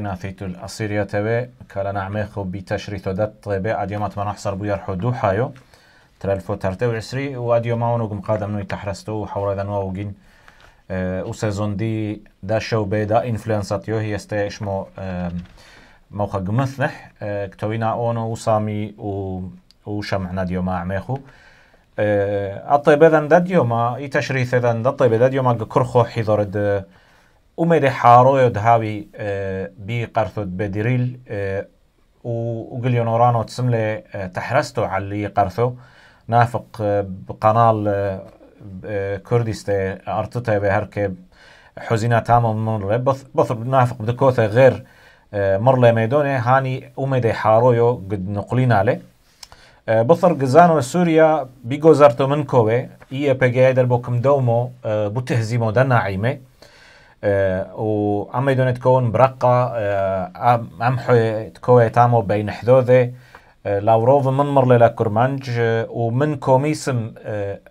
ناثيت الأصيرية تبي كلا نعميخو بتشريث دات طيبة. أديومات ما نحصر بو يرحو دو حايو. ترالفو ترتو عسري وأديو ما ونو قادم نوي تحرستو وحورا ذا نواوغين أه وسيزون دي دا شو بي دا إنفلونسات يو هي استي إشمو أه موخا قمثنح أه كتوينا أونو وسامي و وشمعنا ديو ما عميخو أه الطيبة ذا داديو ما يتشريث ذا الطيبة داديو ما كرخو حيثور ومدي حارو يدهاوي آه، بي قرثود بدريل آه، وقل يونورانو تسملي آه، تحرستو على اللي قرثو. نافق بقنال كردستي ارتتا بهركب حزينة تامة من بث نافق بدكوثة غير مرلي ميدوني هاني ومدي حارويو قد نقلين عليه. بثر قزانو سوريا بيجو زرتو من كوي إيه بيجي در بوكم دومو بتهزيمو دنا عيمه و ام يدون تكون برقة ام تكوي تامو بين حذوذي لاوروف من مر للا كرمانج ومن كوميسم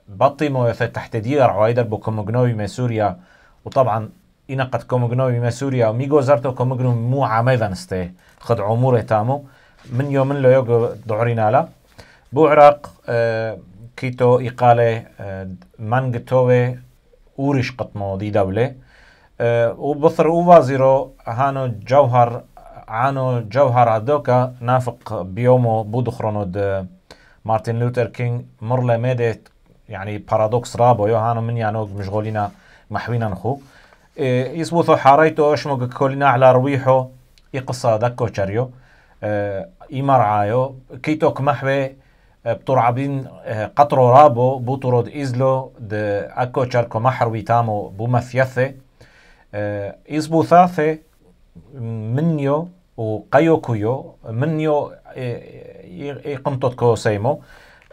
بطي مو تحت ديار عوايدر بو كومغنوي من سوريا. وطبعا إنا قد كومغنوي من سوريا وميغو زرتو كومغنو مو عميذا نستي خد عموري تامو. من يوم لو يوغو دعرينا لا. بو عراق كيتو إقالة مانجتوي أورش قطمو دي دولة. وبصر وفازيرو هانو جوهر عانو جوهر عدوكا نافق بيومو بودخرونود مارتن لوثر كينج مرلا ميدت يعني بارادوكس رابو يو هانو من يانو مشغولينا محوينا نخو يسبوثو حاريتو اشمو كولينا على رويحو يقصى دكو شريو إيمار عايو كيتوك محوي بطرعبين قطرو رابو بوترود إزلو د أكو شاركو محروي تامو بومثيثي إزبو ثاثة منيو وقيو كيو منيو يقنطط كو سيمو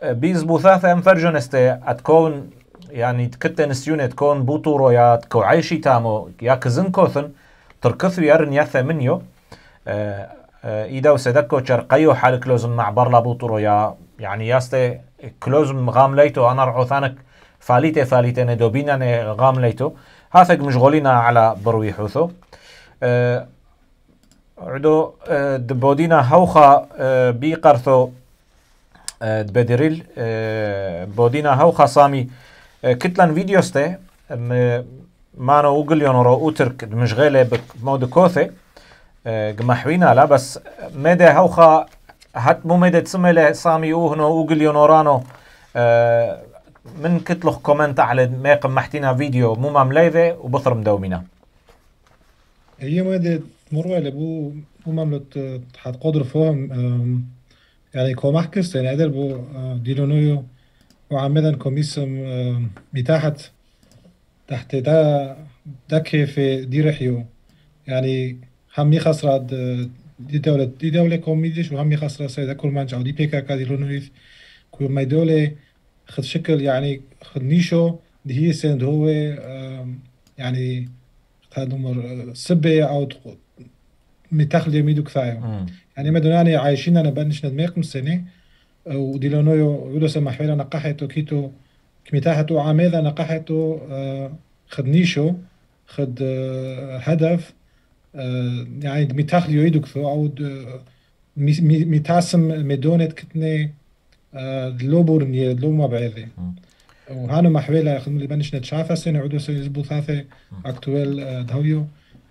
بيزبو ثاثة انفرجون استي أتكون يعني تكتا نسيونة تكون بوطورو يا تكو عيشي تامو يا كزن كوثن تركثو يرن ياثا منيو. إيدا وسدكو شر قيو حال كلوزن مع برلا بوطورو يا يعني ياستي كلوزن غام ليتو أنا رعو ثانك فاليتي فاليتي ندوبينا غام ليتو. هاثق مشغولين على بروي حوثو. أه عدو أه دبودينا هوخا أه بي قرثو أه دبدريل بودينا هوخا سامي. أه كتلن فيديوستي مانو اوغل يونورو اوترك مشغيلة بمود كوثي. قمحوينا لا بس مدى هوخا هات مو مدى تسمي سامي اوهنو اوغل يونورانو. أه من كتلخ كومنت على ميقم محتينا فيديو مو ممليذة وبثر مدومينا هي ما مروة لبو مو مملت حد قدر فهم يعني كو محكس يعني أدر بو ديلونيو وعمدا كوميسم متاحت تحت دا دا كيف دي رحيو. يعني هم يخسر دي دولة دي دولة كوميديش وهم يخسر سيدا كل منجع ودي بيكا كا ديلونيو كل ما دولة خد شكل يعني خد نيشو اللي هي سند هو يعني هذا نمر سبة أو متاخل يميدو كثايا يعني مدوناني عايشين أنا بنش ندميقم سنة وديلونويو يقولوا سمح حويلا نقحتو كيتو كميتاحتو عامذا نقحتو خد نيشو خد هدف يعني متاخل يويدو كثو أو متاسم مدونة كتني لو بورني لو ما بعيدي وهانو محويلا خدم اللي بنش نتشافى سنة عدو سنة يزبو ثاثة اكتوال دهويو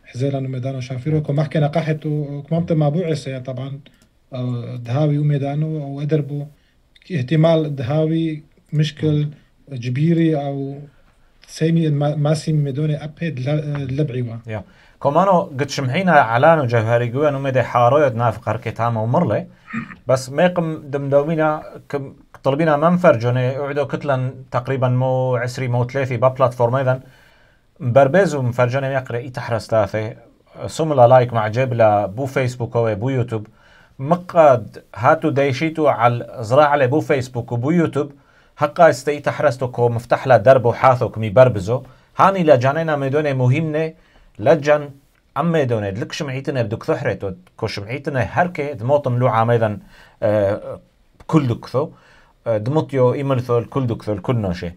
حزيلا ميدانو شافيرو. كو محكي نقاحت وكمامت ما بوعسة طبعا دهاوي وميدانو وادربو احتمال دهاوي مشكل جبيري أو سيمي ماسي ميدوني أبهد لبعيوا yeah. كمانو قد شمحينا علانو جوهري قوي انو مدي حارويد نافق هركتاما ومرلي بس ميقم دمدومينا طلبينا منفر جوني اعدو كتلا تقريبا مو عسري مو ثلاثي ببلاتفورم أيضا مبربزو مفرجوني يقرا اي تحرس ثلاثة سملا لايك مع جبلة بو فيسبوك أو بو يوتيوب مقاد هاتو ديشيتو على زراعة بو فيسبوك وبو يوتيوب حقا استي تحرستو كو مفتح لا درب وحاثو كمي بربزو هاني لجانينا ميدوني مهمة لجن عمي دونيد لك شمعيتنا بدك ثحرت كشمعيتنا هركي دموطن لو عاميدا آه كل دكثو آه دمطيو إيملثو الكل دكثو الكل نوشي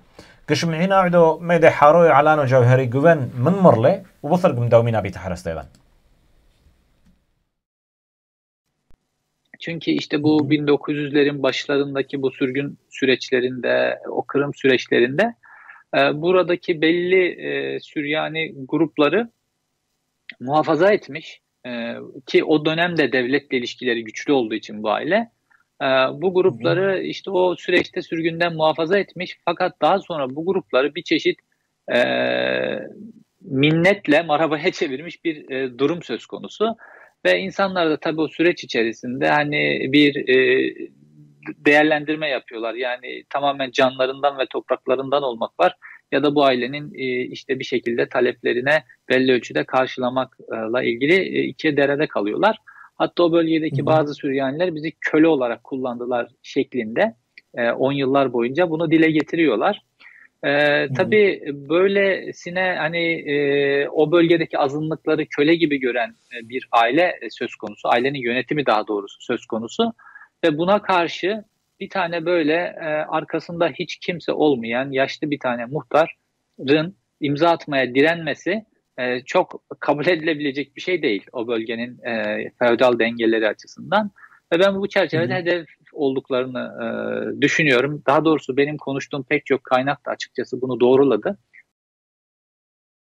كشمعينا عدو ميدا حاروي علانو جوهري جوفن من مرلي وبثرق مدومينا بيتحرس ديدان Çünkü işte bu 1900'lerin başlarındaki bu sürgün süreçlerinde, o kırım süreçlerinde e, buradaki belli e, Süryani grupları muhafaza etmiş e, ki o dönemde devletle ilişkileri güçlü olduğu için bu aile e, bu grupları işte o süreçte sürgünden muhafaza etmiş. Fakat daha sonra bu grupları bir çeşit e, minnetle marabaya çevirmiş bir e, durum söz konusu. Ve insanlar da tabii o süreç içerisinde hani bir e, değerlendirme yapıyorlar. Yani tamamen canlarından ve topraklarından olmak var ya da bu ailenin e, işte bir şekilde taleplerine belli ölçüde karşılamakla ilgili e, iki derede kalıyorlar. Hatta o bölgedeki bazı Süryaniler bizi köle olarak kullandılar şeklinde 10 yıllar boyunca bunu dile getiriyorlar. Ee, tabii böylesine hani e, o bölgedeki azınlıkları köle gibi gören e, bir aile söz konusu, ailenin yönetimi daha doğrusu söz konusu ve buna karşı bir tane böyle e, arkasında hiç kimse olmayan yaşlı bir tane muhtarın imza atmaya direnmesi e, çok kabul edilebilecek bir şey değil o bölgenin e, feodal dengeleri açısından. Ve ben bu çerçevede Hı-hı. hedef olduklarını e, düşünüyorum. Daha doğrusu benim konuştuğum pek çok kaynak da açıkçası bunu doğruladı.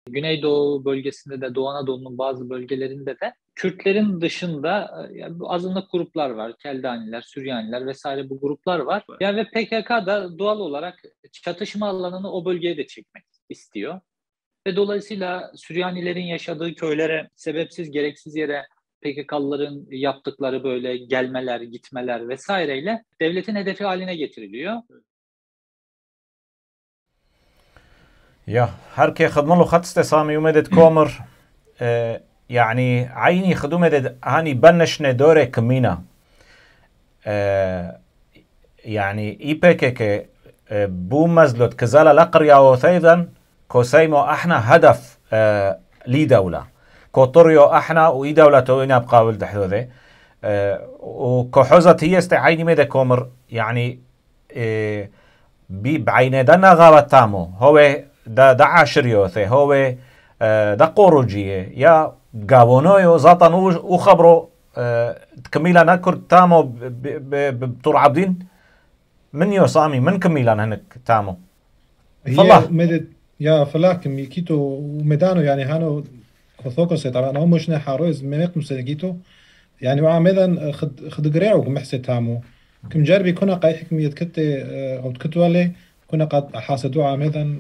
Güneydoğu bölgesinde de Doğu Anadolu'nun bazı bölgelerinde de Kürtlerin dışında e, yani azınlık gruplar var. Keldaniler, Süryaniler vesaire bu gruplar var. Yani ve PKK da doğal olarak çatışma alanını o bölgeye de çekmek istiyor. Ve dolayısıyla Süryanilerin yaşadığı köylere sebepsiz gereksiz yere PKK'lıların yaptıkları böyle gelmeler, gitmeler vesaireyle devletin hedefi haline getiriliyor. يا هركي خدمة له خط استسامي ومدد كومر يعني عيني خدو مدد هاني بنش ندوري كمينا يعني اي بيكيك بو مزلوت كزالا لقريا وثيدا كوسيمو إحنا هدف لي دولة. كوتوريو إحنا وي دولة توينا بقاول دحذوذي أه وكحوزة هي استعيني ميدا كومر يعني أه بعين دنا غابت تامو. هو دا دا عاشريوثي هو أه دا قوروجيه يا قابونويو زاطن وخبرو كميلا نكر تامو بطور عبدين من يو سامي من كميلا هنك تامو. فالله مدد يا فلاك ميكيتو وميدانو يعني هانو خصوصا طبعا هم مش حاروز منيق مسنجيتو يعني وعمدا خد خد قريعو محسي تامو. كم جربي كنا قاي حكمية كتة أو تكتو عليه كنا قد حاسدو عمدا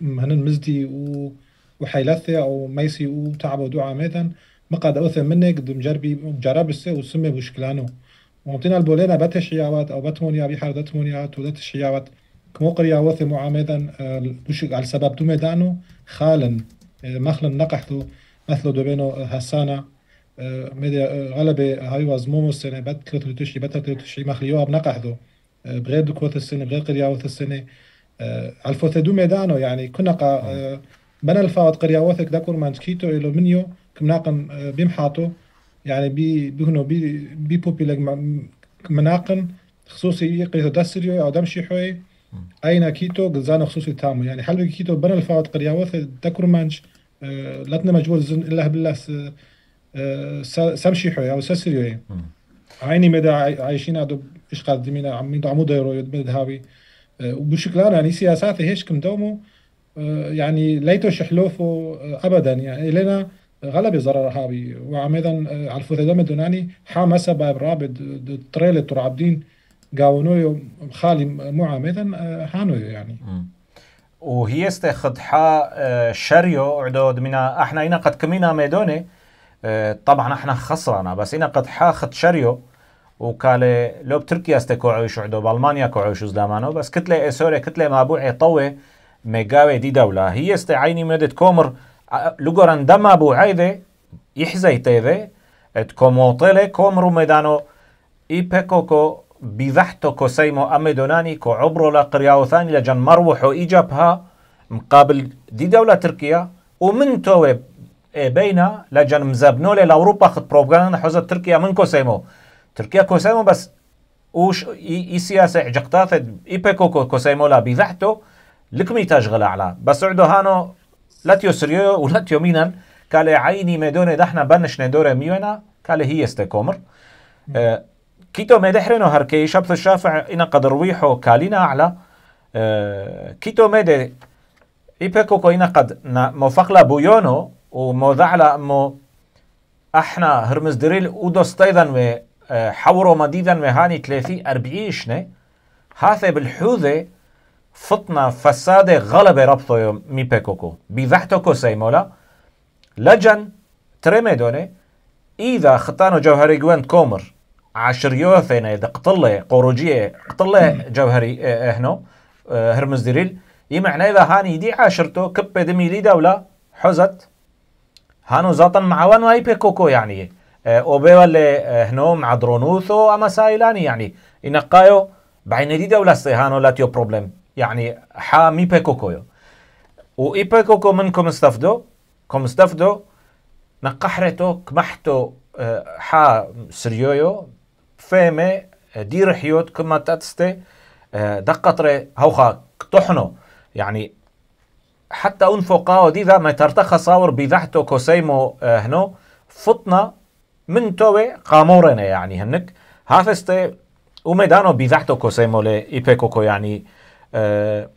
هنن مزدي و وحيلثي أو ميسي وتعبوا دو عمدا ما قد أوثى منك دم جربي جرب السي وسمي بوشكلانو. ومتنا البولينا بتشياوات أو بتمونيا بحر دتمونيات ودتشياوات كمو قريا وثي معامدا بوشك على سبب دومي دانو خالن مخلن نقحتو مثلو دوبينو هسانا ميديا غلبة هاي واز مومو السنة تشي بد كلتو تشي مخليوها بنقحتو بغير دكوت السنة بغير قرياوث السنة. الفوث دو ميدانو يعني كنا بنا الفاوت قرياوثك داكور مان كيتو إلو منيو كم ناقن بيمحاطو يعني بي بيهنو بي بي بوبيلك مناقن. خصوصي قريتو داسريو أو دمشي حوي. أين كيتو قزانو خصوصي تامو. يعني حلو كيتو بنا الفاوت قرياوث داكور مانش لاتنا مجبور زن إلا بالله سمشي حوي أو سسريو عيني مدى عايشين عدو إيش قادمين عمين عمود يرو يدمد هاوي وبشكل يعني سياسات هيش كم دومو يعني ليتو شحلوفو أبدا. يعني لنا غلب ضرر هاوي وعميدا على الفوثدام الدوناني حامسة باب رابد تريلة ترعبدين قاونويو خالي معامدا هانو يعني. وهي استخدحا شريو عدود منا. إحنا هنا قد كمينا ميدوني. طبعا إحنا خسرنا بس هنا قد حاخد شريو. وكالي لو بتركيا استكو عيش عدو بالمانيا كو عيش زلامانو بس كتلة سوريا كتلة مابوعي طوي. ميقاوي دي دولة هي استعيني مدد كومر لقران دم ابو عيدة يحزي تيذي تكوموطيلي كومرو ميدانو اي بيكوكو بذحتو كوسيمو أميدوناني كو عبرو لقرياو ثاني لجن مروح إيجابها مقابل دي دولة تركيا ومن توي بينا لجن مزبنو لأوروبا خد بروباغندا حوزة تركيا من كوسيمو تركيا كوسيمو بس وش اي سياسة عجقتات اي بيكو كوسيمو لا بذحتو لكمي تشغل على. بس عدو هانو لا تيو سريو ولا تيو مينان. قال عيني ميدوني دحنا بنش ندوري ميونا قال هي استكومر أه كيتو مدحرنو هركي شبث الشافع إنا قد رويحو كالينا أعلى آه، كيتو مدي إيبكو كو إنا قد موفقلا بويونو وموذعلا مو أحنا هرمز دريل اودو ستيدن و آه، حورو مديدا وهاني تلافي أربعيشني. هاثي بالحوذي فطنا فسادة غلبة ربطو مي بيكوكو بيذحتوكو سيمولا لجن تريميدوني إذا خطانو جوهري جوانت كومر عشريوثين إذا قطلة قروجية قطلة جوهري هنو هرمز ديريل يمعنى إذا هاني دي عاشرتو كبه دمي لي دولة حزت هانو زاطن معوان واي بيكوكو يعني آه، أو بيوالي هنو مع درونوثو اما سايلاني يعني ينقايو بعين دي دولة هانو لاتيو بروبلم يعني حا مي بيكوكو و اي بيكوكو منكم استفدو كم استفدو نقحرتو كمحتو حا سريويو فيمي دير حيوت كما تاتستي دقطري هوخا طحنو يعني حتى انفو قاو دي ذا ما ترتخى صاور بذحتو كوسيمو هنو فطنا من توي قامورنا يعني هنك هافستي وميدانو بذحتو كوسيمو لي ايبيكوكو يعني أه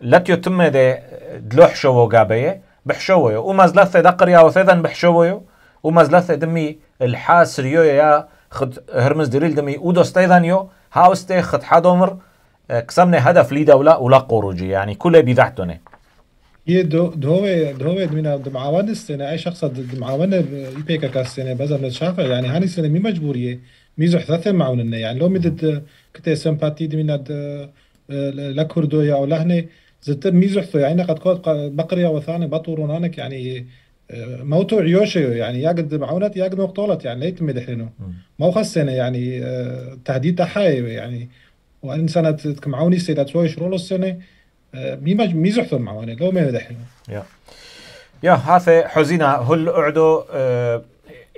لاتيو تم دي دلوح شو قابيه بحشويو ومازلثة دقريا وثيذن بحشويو ومازلثة دمي الحاسريو يا خد هرمز ديريل دمي. اودوس تيذانيو هاوستي خد حدومر كسمنا هدف لي دولة ولا قروجي يعني كله بيذحتونه یه دو دوه دوه من دمعوان السنة أي شخص دمعوان يبيكا كالسنة بزر من الشافع يعني هاني السنة مي مجبورية ميزو حثاثة معون يعني لو مدد كتير سمباتي دي لكردويا أو لهني زت ميزو حثو يعني قد كود بقرية وثاني بطورونانك يعني موتو عيوشة يعني ياقد معونات ياقد مقتولت يعني ليت مدحينو ما خسنة يعني تهديد تحايو يعني وإن سنة كمعوني سيدات شوي شرولو السنة ميمج ميزحثو معوني لو ما مدحينو يا. يا هذا حزينة هل أعدو آه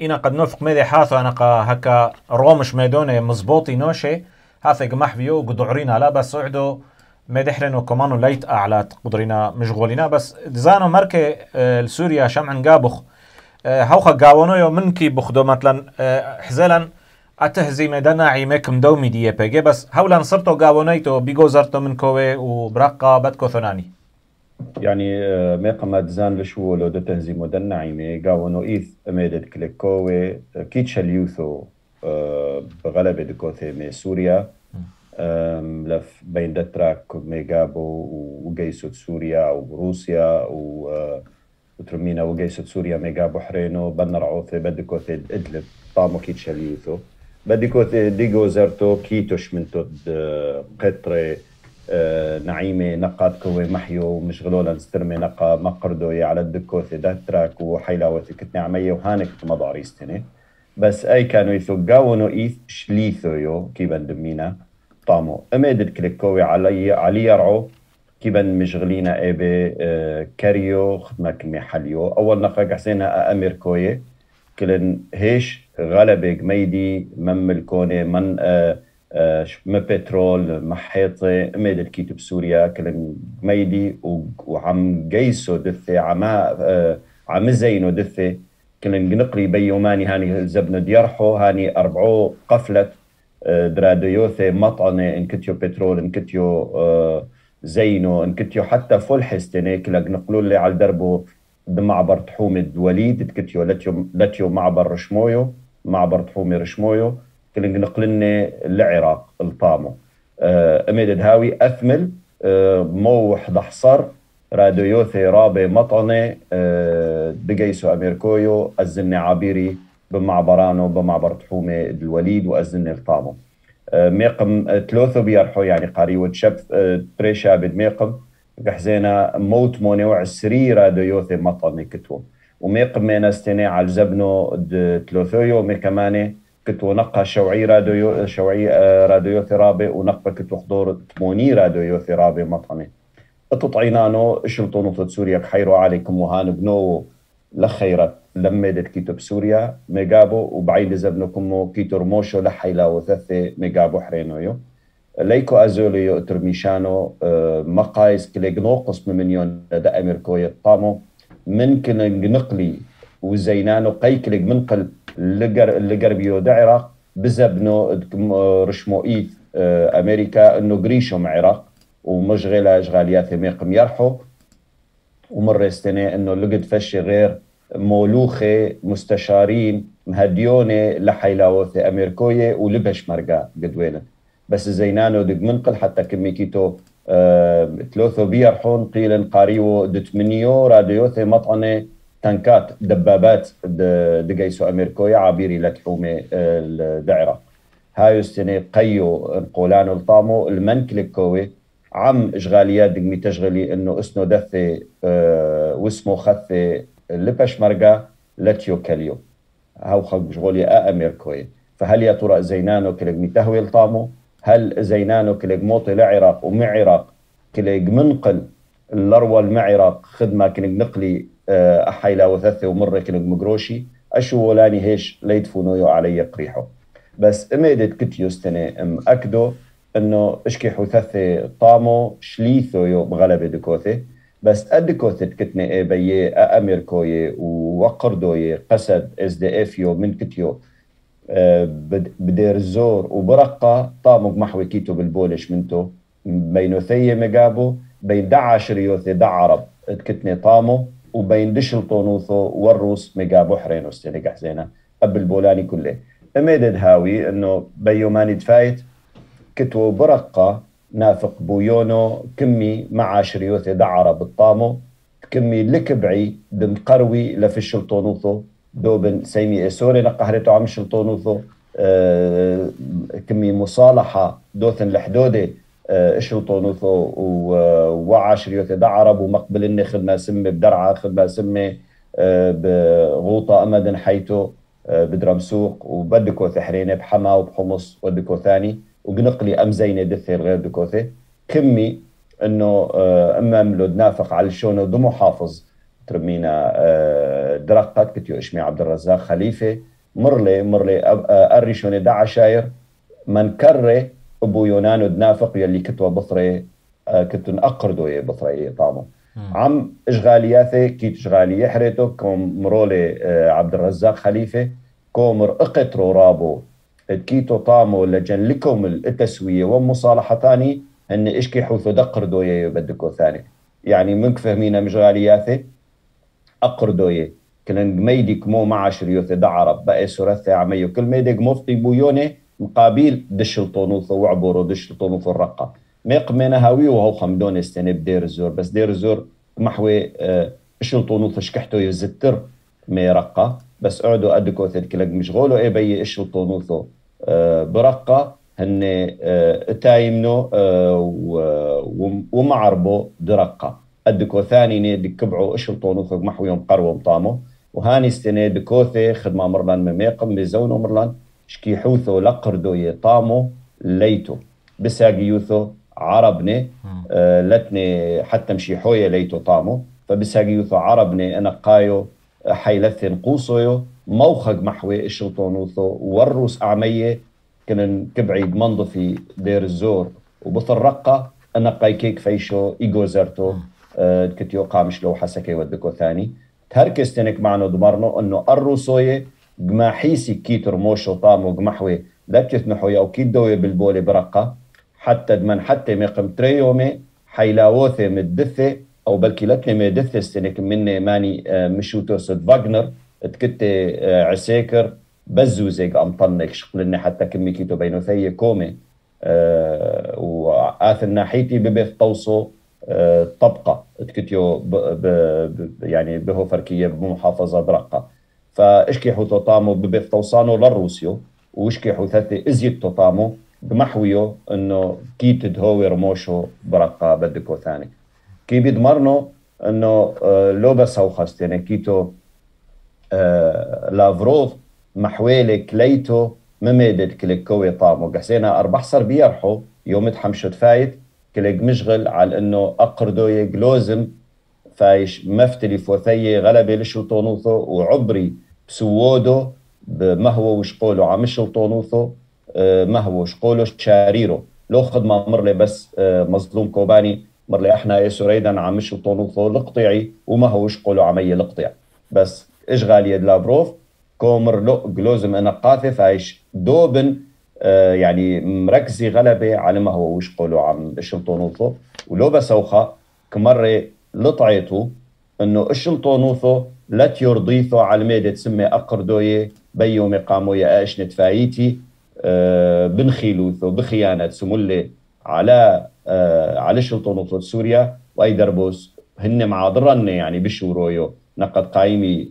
إنا قد نفق ميدي حاثو أنا هكا رومش ميدوني مزبوطي نوشي هذا قمح بيو قدعرينا لا بس أعدو مدحرن وكمان ليت أعلى قدرنا مشغولنا بس دزانو مركي لسوريا شمعن قابخ. هوخا قاونو يو منكي بخدو مثلا حزلا أتهزي مدنا عيمك مدومي دي بيجي بس هولا نصرتو قاونيتو بيجو زرتو من كوي وبرقا بدكو ثناني. يعني ما دزان لشو لو دو مدنا عيمي قاونو إيث أميدت كليكوي كيتشا اليوثو بغلبة دكوثي مي سوريا. لف بين دتراك ميجابو وجيسوت سوريا وروسيا و وترمينا وجيسوت سوريا ميجابو حرينو. بنرعوثي بدكوثي إدلب. طامو كيتشاليوثو بدكوثي ديجو زرتو كيتوش من تود قطري نعيمة نقاد كوي محيو مشغلولا نسترمي نقا مقردو على الدكوثي دتراك وحيلاوثي كتني عمية وهانك مضاريستني بس أي كانوا يثو قاونو ايث شليثو يو كيبان دمينا طامو اميد كليكوي علي علي يرعو كيبن مشغلينا إيبي آه كاريو خدمة كمي حليو أول نقا قحسينا امير كوي كلن هيش غلبة قميدي من ملكوني من آه آه ما بترول محيطي. اميد الكيتو بسوريا كلن قميدي وعم قيسو دثي عما آه عم زينو دثي. كلن نقري بيوماني هاني زبنو ديرحو هاني أربعو قفلت دراديوثي مطعنة إن كتيو بترول إن كتيو زينو إن كتيو حتى فول حستني كلاك نقلوا لي على دربو بمعبر تحومي وليد كتيو لتيو لتيو معبر رشمويو معبر تحومي رشمويو كلاك نقلني العراق الطامو. أميد هاوي أثمل موح دحصر راديوثي رابي مطعنة دقيسو أميركويو الزني عابيري بمعبرانو بمعبر تحومي الوليد وأزن الطامو ميقم ثلاثة بيرحو يعني قاري شب بريشا بد ميقم قحزينا موت موني وعسري رادو يوثي مطل كتو. وميقم مينا استني على الزبنو ثلاثويو مي كماني كتو نقا شوعي راديو شوعي راديو ثرابي ونقا كتو حضور تموني راديو ثرابي مطني اتطعينانو اشلطو نطت سوريا بحيرو عليكم وهان بنو لخيرت لمدت كيتو بسوريا ميجابو وبعيد زبنكم كيتو رموشو لحيلا وثثي ميجابو حرينويو ليكو ازوليو ترميشانو مقايس كليك نوقص من مليون دا اميركوية طامو. من كن نقلي وزينانو قي كليك منقل لقر لقربيو دا عراق بزبنو رشموئيت أمريكا انه قريشو معرق ومشغله اشغاليات ميقم يرحو ومرة استنى إنه لقد فشي غير مولوخة مستشارين مهديونة لحيلاوثة أمريكوية ولبش مرقا قدوينة. بس زينانو دق منقل حتى كمي كيتو آه تلوثو بيرحون قيل قاريو دتمنيو راديوثي مطعنة تنكات دبابات دقيسو أمريكوية عابيري لتحومة الدعرة. هاي السنة قيو نقولانو الطامو المن كليكوي عم اشغاليات دقمي تشغلي إنه إسنو دثي آه واسمو خثي لبش مرقا لتيو كاليو هاو خلق شغولي أمريكوي فهل يا ترى زينانو كليق متهوي الطامو؟ هل زينانو كليق موطي لعراق ومعراق كليق منقل الأروى المعراق خدمة كليق نقلي أحيلا وثثة ومرة كليق مقروشي؟ أشو ولاني هيش ليدفونو علي قريحو. بس إميدت كتيو إم أكدو انه اشكي حثثة طامو شليثو يو بغلبة دكوثي بس ادكوثت كتني اي بيه اميركوي وقردوي قسد اس دي اف يو من كتيو بدير الزور وبرقة طامق محوي كيتو بالبولش منتو بين ثي مقابو بين دعا شريوثي دع عرب. كتني طامو وبين دشل طونوثو والروس مقابو حرينو استنقح زينا قبل بولاني كله اميدد هاوي انه بيو ماني دفايت كتو برقة نافق بويونو كمي مع شريوثي دعرة بالطامو كمي لكبعي بمقروي لفش الطونوثو دوبن سيمي اسوري نقهرتو عم شلطونوثو آه كمي مصالحة دوثن لحدودي آه إشلطونوثو ووعى شريوثي دعرب ومقبل خدمة سمي بدرعة خدمة سمي آه بغوطة أمدن حيتو بدرمسوق وبدكو ثحرينة بحما وبحمص ودكو ثاني. وقنقلي أم زينة دثير غير دكوثي. كمي إنه أما ملود نافق على الشونو دمو حافظ. ترمينا درقت كتيو إشمي عبد الرزاق خليفة. مرلي مرلي أري شوني دعا شاير. من كري أبو يونانو دنافق يلي كتوا بصري كنت نقردو بصري طامو. عم إشغالياثي كيت إشغالي يحريتو. كوم مرولي عبد الرزاق خليفة. كومر إقترو رابو. كيتو طامو لجن لكم التسوية ومصالحة ثاني هن إشكي حوثو دقر دوية بدكو ثاني. يعني منك فهمينا مش غالياثي أقر دوية. كلن ميدك مو مع شريوث دعرب بقى سورثة عميو كل ميدك مفطي بويوني مقابل دش الطونوث وعبورو دش الطونوث الرقة. ميق من هاوي وهو خمدون استنب دير الزور بس دير الزور محوي آه اش شكحتو يزتر مي رقة. بس قعدوا أدكو كلك مشغولو إي بي إيش الطونوثو برقة هن أه تايمنو أه ومعربو درقة. أدكو ثاني ني دكبعو إيش الطونوثو محويهم قرو طامو وهاني استني دكوثي خدمة مرلان مميقم بزونو مرلان شكي حوثو لقردو يطامو ليتو. بساقي يوثو عربني أه لتني حتى مشي حوية ليتو طامو. فبساقي يوثو عربني أنا قايو حيلثن قوصيو موخق محوي الشلطونوثو والروس أعمية كنا كبعي منضفي دير الزور. وبثر رقة أنا قايكيك فيشو إيجو زرتو أه. كتيو قامش لو حسكي ودكو ثاني. تهركستنك معنا دمرنو أنه الروسوية قماحيسي كيتر موشو طامو قمحوي لا تثنحو أو كيت دوي بالبولي برقة. حتى دمن حتى ميقم تريومي حيلاوثي مدثي أو بلكي لتني ما دث استنك مني ماني مشوتو سد فاغنر. تكتي عساكر بزوزيك ام طنك شقلني حتى كمي كيتو بينو ثي كومي. أه ناحيتي ببث توصو أه طبقة تكتيو ب ب يعني بهو فركية بمحافظة درقة. فإشكي حوثو طامو ببث توصانو للروسيو وإشكي حوثتي إزيد طامو بمحويو انه كيت دهوي رموشو برقة بدكو ثاني. كي بيدمرنو انه لو بس هو خاستين كيتو لافروف محويلي كليتو مميدد كليك كوي طامو. قحسينا اربح صار بيرحو يوم تحمشت فايت كليك مشغل على إنه أقردو يجلوزم فايش مفتلي فوثي غلبي لشلطونوثو وعبري بسوودو بمهو وشقولو عمشل طونوثو مهو وشقولو شاريرو. لو خدمة مرلي بس مظلوم كوباني مرلي أحنا يا سريدا عم طونوثو وما هوش قولوا عمي القطيع بس اشغال يد لابروف كومر لو جلوزم أنا قاثي فايش دوبن آه يعني مركزي غلبة على ما هو وش قولوا عم اشلطونوثو ولو بسوخة كمرة لطعيتو إنه اشلطونوثو لا تيرضيثو على ميدة تسمي أقردوية بيو مقامو يا اشنت فايتي آه بنخيلوثو بخيانة سمولي على آه على شلطونوثو سوريا واي دربوس هن معاضرن يعني بشورويو. نقد قايمي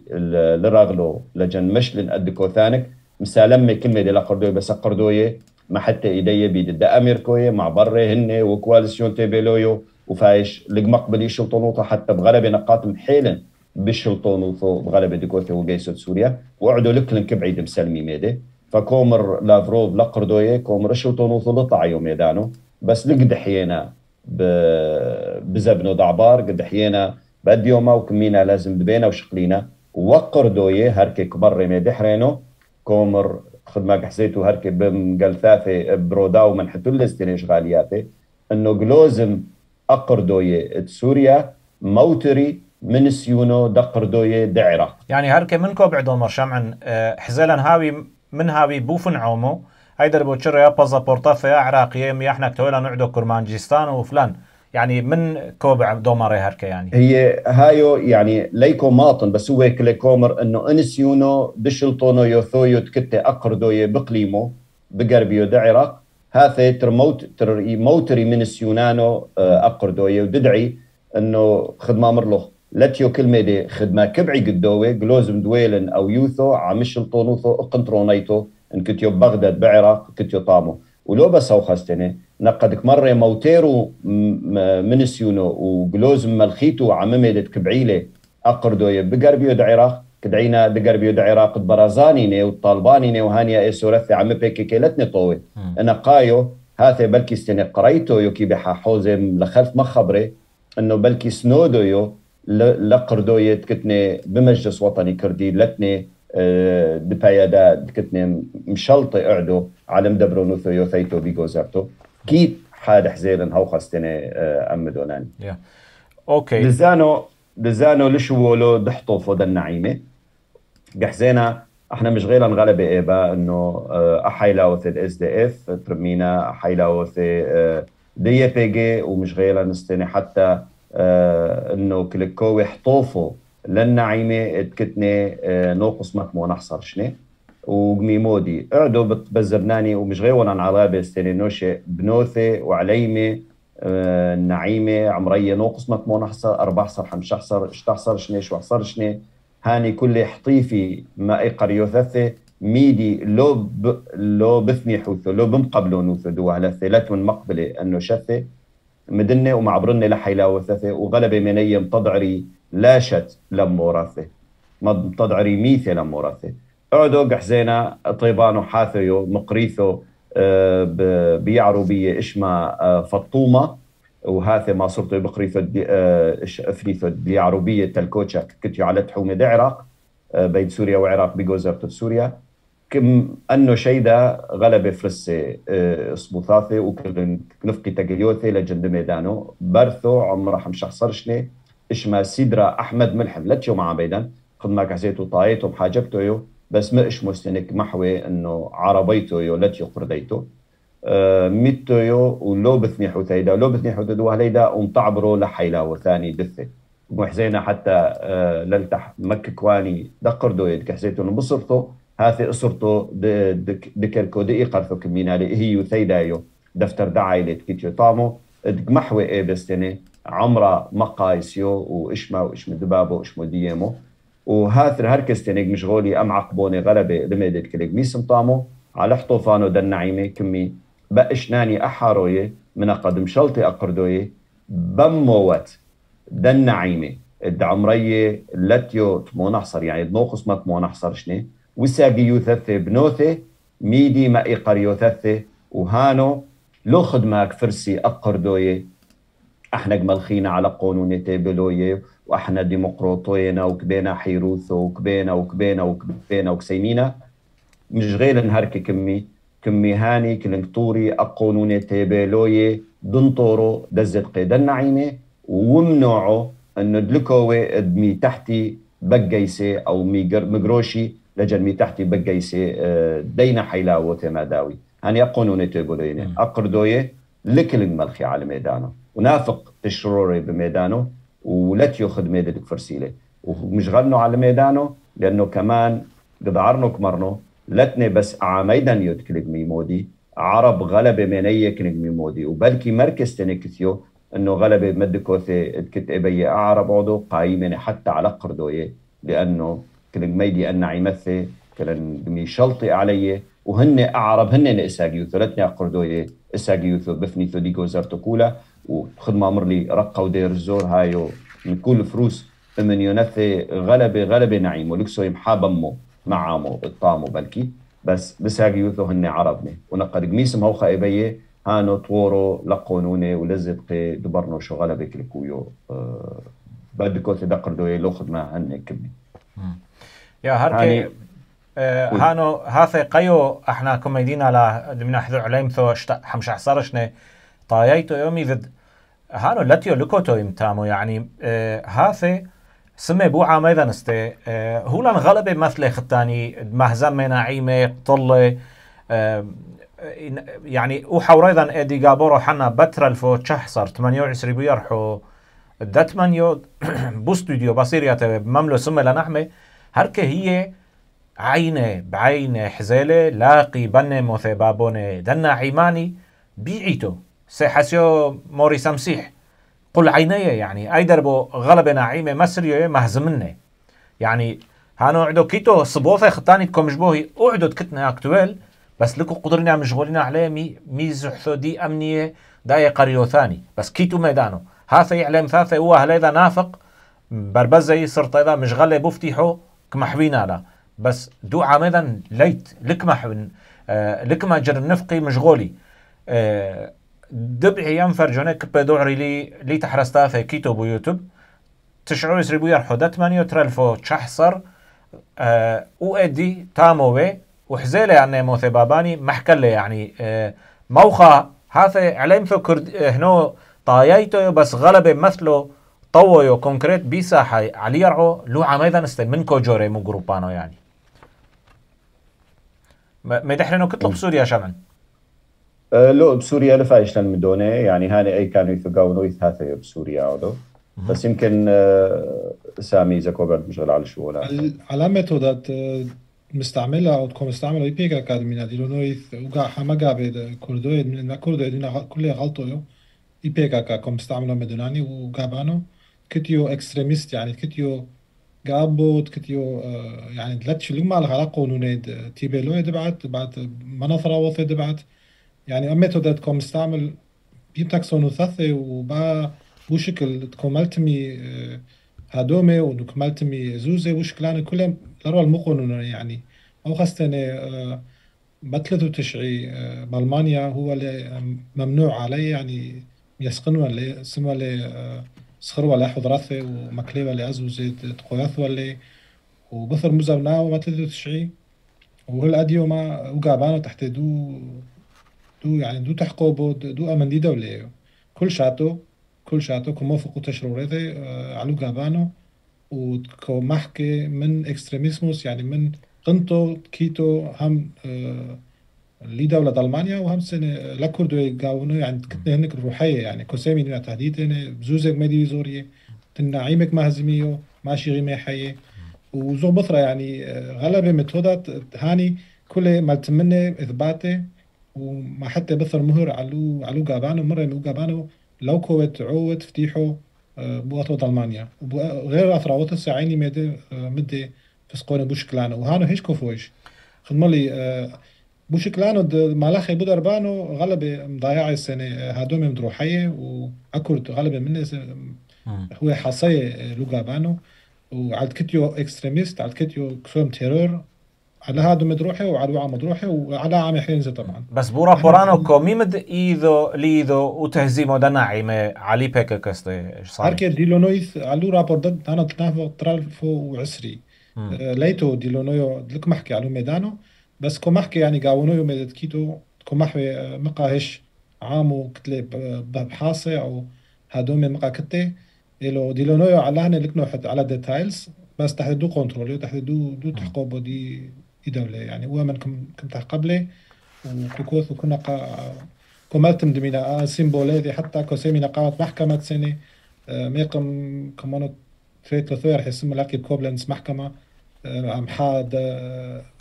لراغلو لجن مشلن أدكو ثانك. مسالمة كلمة دي لقردوية بس قردوية ما حتى إيدي بيد. دا اميركوية مع بري هن وكواليسيون تيبيلويو وفايش لقمق يشلطونوطا حتى بغلبة نقاط محيلا بشلطونوطو بغلبة ديكوثي وقيسوت سوريا. وقعدوا لكلن كبعيد مسلمي ميدي. فكومر لافروف لقردوية كومر شلطونوطو لطعيو ميدانو. بس لقد حيينا بزبنو دعبار قد حيينا بديوما وكمينا لازم ببينا وشقلينا وقر دوية هركي كبر مي دحرينو. كومر خدمة حسيتو هركي بمقلثاثي برودا ومن حتولستين غالياتي. انه جلوزم أقر دوية سوريا موتري من سيونو دقر دوية دعرة يعني هركي من كوب عدو مرشمعن آه، حزيلا هاوي من هاوي بوفن عومو. هيدر بوتشر يا بازابورتا في عراقية ميحنا كتولا نعدو كرمانجستان وفلان. يعني من كوبع دوماري هركة يعني؟ هي هايو يعني ليكو ماطن بس هو كليكومر إنه إنسيونو دشلطونو يوثويو تكتي اقردوية بقليمو بقربيو دعرق هاثي ترموت تر موتري من سيونانو آه، اقردوية وددعي إنه خدمة مرلو. لتيو كلمة دي خدمة كبعي قدوي جلوزم دويلن أو يوثو عمش الطونوثو أقنترونيتو إن كتيو بغداد بعراق كتيو طامو. ولو بس أو خاستني نقدك مرة موتيرو منسيونو وجلوز ملخيتو عممدت كبعيلة أقردو بقربيو دعراق كدعينا دقربيو دعراق برازاني والطالباني وهانيا أي سورثي عم بيكي كيلتني طوي. أنا قايو هاثي بلكي استني قريتو يو كي بحا حوزم لخلف مخبري انه بلكي سنودو يو لقردو يتكتني بمجلس وطني كردي لتني آه، دبايادا دكتني مشلطي أعدو على مدبرو نوثو يو ثيتو بيجو زرتو. كيت حاد حزيرن هاو خاستني آه، ام دونان yeah. أوكي لزانو لزانو لشو دحطو فود النعيمة. قحزينا أحنا مش غير غلبة إيبا إنه آه، احيلاوث الاس دي إف ترمينا احيلاوث آه، دي بي جي ومش غير نستني حتى إنه كليكوي حطوفو للنعيمة تكتني نوقص مكمو نحصر شني. وميمودي قعدوا بزرناني ومش غير عن عرابة ستينينوشي بنوثي وعليمة آه، نعيمة عمرية نوقص مكمون حصر أربع حصر حمش حصر اشتحصر شني شو حصر شني. هاني كل حطيفي ما اي قريوثثة ميدي لو ب... لو بثني حوثو لو بمقبلو نوثو دو على ثلاث من مقبلة انه شثة مدنة ومعبرني لحيلا وثثة وغلبة منية متضعري لاشت لمورثة متضعري ميثة لمورثة اعدو قحزينا طيبانو حاثيو مقريثو آه، بيعربية إشما آه، فطومة وهاثي ما صرتو بقريثو آه، إفريثو بيعربية تلكوتشا كتيو على تحومة دعراق بين سوريا وعراق بجوزرت سوريا. كم انه شيدا غلبة فرسي اسبوثاثي وكل نفقي تقليوثي لجند ميدانو. برثو عمره حمشح صرشني إشما سيدرا أحمد ملحم لتشو مع بيدان خدمك حسيتو طايتو بحاجبتو يو بس ما إش مستنك محوي إنه عربيتو يو لتيو قرديتو. آه ميتو يو ولو بثني حوثيدا لو بثني حوثيدا وهليدا ومتعبرو لحيلا وثاني دثة. محزينا حتى آه للتح مك كواني دقردو يد كحزيتو نبصرتو هاثي أسرتو دكركو دي قرثو كمينا هي ثيدا يو دفتر دعايلة كيتيو طامو محوي إيه بستني. عمرة مقايسيو وإشما وإشما دبابو وإشما ديامو. وهاثر هركس تنيق مشغولي أم عقبوني غلبة لميدت كليك ميسم طامو على حطوفانو دن نعيمة كمي بأشناني أحاروية من قدم شلطي أقردوية بموت دن نعيمة الدعمرية لتيو تمو نحصر يعني دنوقس ما تمو نحصر شني. وساقي يوثثي بنوثي ميدي ما إيقر يوثثي. وهانو لو خدماك فرسي أقردوية. إحنا ملخينا على قانون تيبلوية. وإحنا ديمقراطينا وكبينا حيروثو وكبينا وكبينا وكبينا وكسيمينا. مش غير نهارك كمي. كمي هاني كلنكتوري أقونوني تيبيلوي دنطورو دزت قيد النعيمة ومنوعه انه دلكوي دمي تحتي بقيسي أو ميجر مقروشي لجل تحتي بقيسي دينا حيلا وتما داوي هاني قانون تقولين أقردوية لكل ملخي على ميدانه ونافق تشروري بميدانه ولا ياخذ ميدة فرسيله ومشغلنه على ميدانه لأنه كمان قدعرنو كمرنو لتني بس عاميدا يتكلق ميمودي عرب غلبة منية كنق ميمودي وبلكي مركز تنكثيو إنه غلبة مدكوثي ابي أعرب عضو قايمة حتى على قردوية. لأنه كنق ميدي ان عيمثي كلن ميشلطي علي. وهن أعرب هن اساقيوثو لتني قردوية إساقيوثو بفنيثو ديكو زرتو كولا. وخدمة مرلي رقة ودير الزور هايو من كل فروس من ينثي غلبة غلبة نعيم ولكسو يمحاب امه معامو الطامو بلكي. بس بساقي يوثو هن عربني. ونقد قميسم هو خايبية هانو طورو لقونوني ولزدقي دبرنو شو غلبة كلكويو أه بدكو تدقر دوي لو خدمة هن كبني. يا هركي آه هانو هاثي قيو أحنا كوميدينا لا من احذو عليم ثو حمش حصرشني طايتو يومي ذد هانو لاتيو لكوتو يمتامو يعني آه هاثي سمي بوعة ماذا نستي آه هو غلبة مثل ختاني مهزم نعيمة طلة آه يعني وحا أيضا ادي جابورو حنا بترل فو تشحصر 28 بيرحو دتمانيو بوستوديو بصيريا مملو سمي لنحمي هركه هي عينة بعينة حزيلة لاقي بني موثي بابوني دنا عيماني بيعيتو. سيحسيو موري سمسيح قل عيني يعني اي دربو غلب نعيمه مسريو مهزمني. يعني هانو عدو كيتو صبوثة خطاني تكو مجبوهي اعدو كتنا أكتويل بس لكو قدرنا مشغولين عليه مي مي دي أمنية داي قريو ثاني. بس كيتو ميدانو. هاثا يعلم ثاثة هو هل اذا نافق بربزي صرت اذا مشغلة بفتيحو كمحبينا لا بس دو عامدا ليت لكمح آه لكما جر نفقي مشغولي. آه دبعي ينفر جونك بدوعري لي لي تحرستا في كيتو بو يوتيوب تشعر يسري بو يرحو دتمانيو ترلفو تشحصر آه وادي تاموي وحزيلة يعني موثي باباني محكلة يعني آه موخا هذا علم كرد هنو طايتو بس غلبة مثله طويو كونكريت بيساحة علي يرعو لو عميدا نستي من كوجوري مو جروبانو يعني ما يدحرنو كتلو بسوريا شمعن لو بسوريا لفايشتن مدونة يعني هاني أي كانوا يثقاونو يثاثي بسوريا عودو. بس يمكن أه سامي زكوبرت مشغل على شو ولا علامته دات مستعملة أو تكون مستعملة يبيكا كادمينا ديلونو يث وقع حما قابد كردويد من كردويد كل غلطو يو يبيكا كا كم مستعملة مدوناني وقابانو. كتيو إكستريميست يعني كتيو قابوت كتيو أه يعني دلتش لما لها قانونيد تيبيلو دبعت بعد مناثرة وثي دبعت. يعني اميتو دا تكون مستعمل بيمتك سونو ثاثي وبا وشكل تكون ملتمي هادومي ودك ملتمي زوزي وشكلان كلهم لروا المقونون يعني أو خاصة بتلتو تشعي بألمانيا. هو اللي ممنوع عليه يعني يسقنوا اللي سموا اللي سخروا اللي حضراثي ومكليوا اللي ازوزي تقوياثوا اللي وبثر مزرنا وما تشعي. وهل اديو ما وقابانو تحت دو دو يعني دو تحقوبو دو امن دي دولة. كل شاتو كل شاتو كموفقو تشروريتي آه علو قابانو وكو محكي من إكستريميسموس يعني من قنتو كيتو هم آه لي دولة ألمانيا وهم سنة لكردو قاونو يعني كتنا هنك الروحية يعني كوسامي نوع تهديد هنا بزوزك مدي زورية تنعيمك مهزميو ماشي غيمي حية وزو بثرة يعني غلبة متودات هاني كل مالتمنى إثباتي وما حتى بثر مهر علو علو قابانو مرة مو قابانو لو كوت عوت فتيحو بوطوط ألمانيا. غير أثراوت الساعيني مدي مدي فسقون بوشكلانو وهانو هيش كوفوش خدمولي بوشكلانو مالخي بودربانو غلبة مضايعة السنة. هادومي مدروحية وأكرد غلبة منه هو حصية لو قابانو. وعد كتيو إكستريميست عد كتيو كسوم تيرور. على هذا مدروحي وعلى وعى مدروحي وعلى عام حينزي طبعا. بس بورا بورانو كومي مد إيذو ليذو وتهزيمو دا ناعمة علي بيكا كستي هركي ديلونويث علو رابور ضد أنا تنافو ترالفو وعسري. آه ليتو ديلونويو دلك محكي على ميدانو بس كو محكي يعني قاونويو ميدت كيتو كو محوي مقاهش عامو كتلي بحاصة أو هادومي مقا كتي. إلو ديلونويو على هنا لكنو حد على ديتايلز بس تحت دو كنترول تحت دو دو تحقوب دي دي دولة يعني هو من كم كم تحقبلي وكوكوث وكنا قا كمالتم دمينا سيمبولي دي حتى كوسيمينا قاوت محكمة سنة ميقم كمان تريت لثوير حسم ملاقي كوبلنس محكمة عم حاد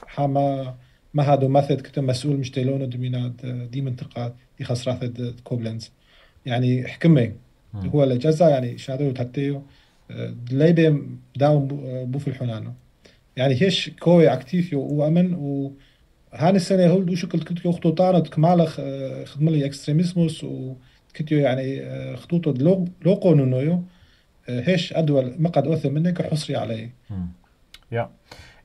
حما ما هادو مثل كتب مسؤول مش تيلونو دمينا دي منطقة دي خسرات كوبلنس يعني حكمة هو الجزا يعني شادو تاتيو ليبي داو بو في الحنانو يعني هيش كوي اكتيفيو وامن و هاني السنة هول دو شكل كتيو خطوطانة كمالا خدملي إكستريميسموس و كتيو يعني خطوطة لو قانونيو هيش أدول مقد أوثر منك حصري عليه يا.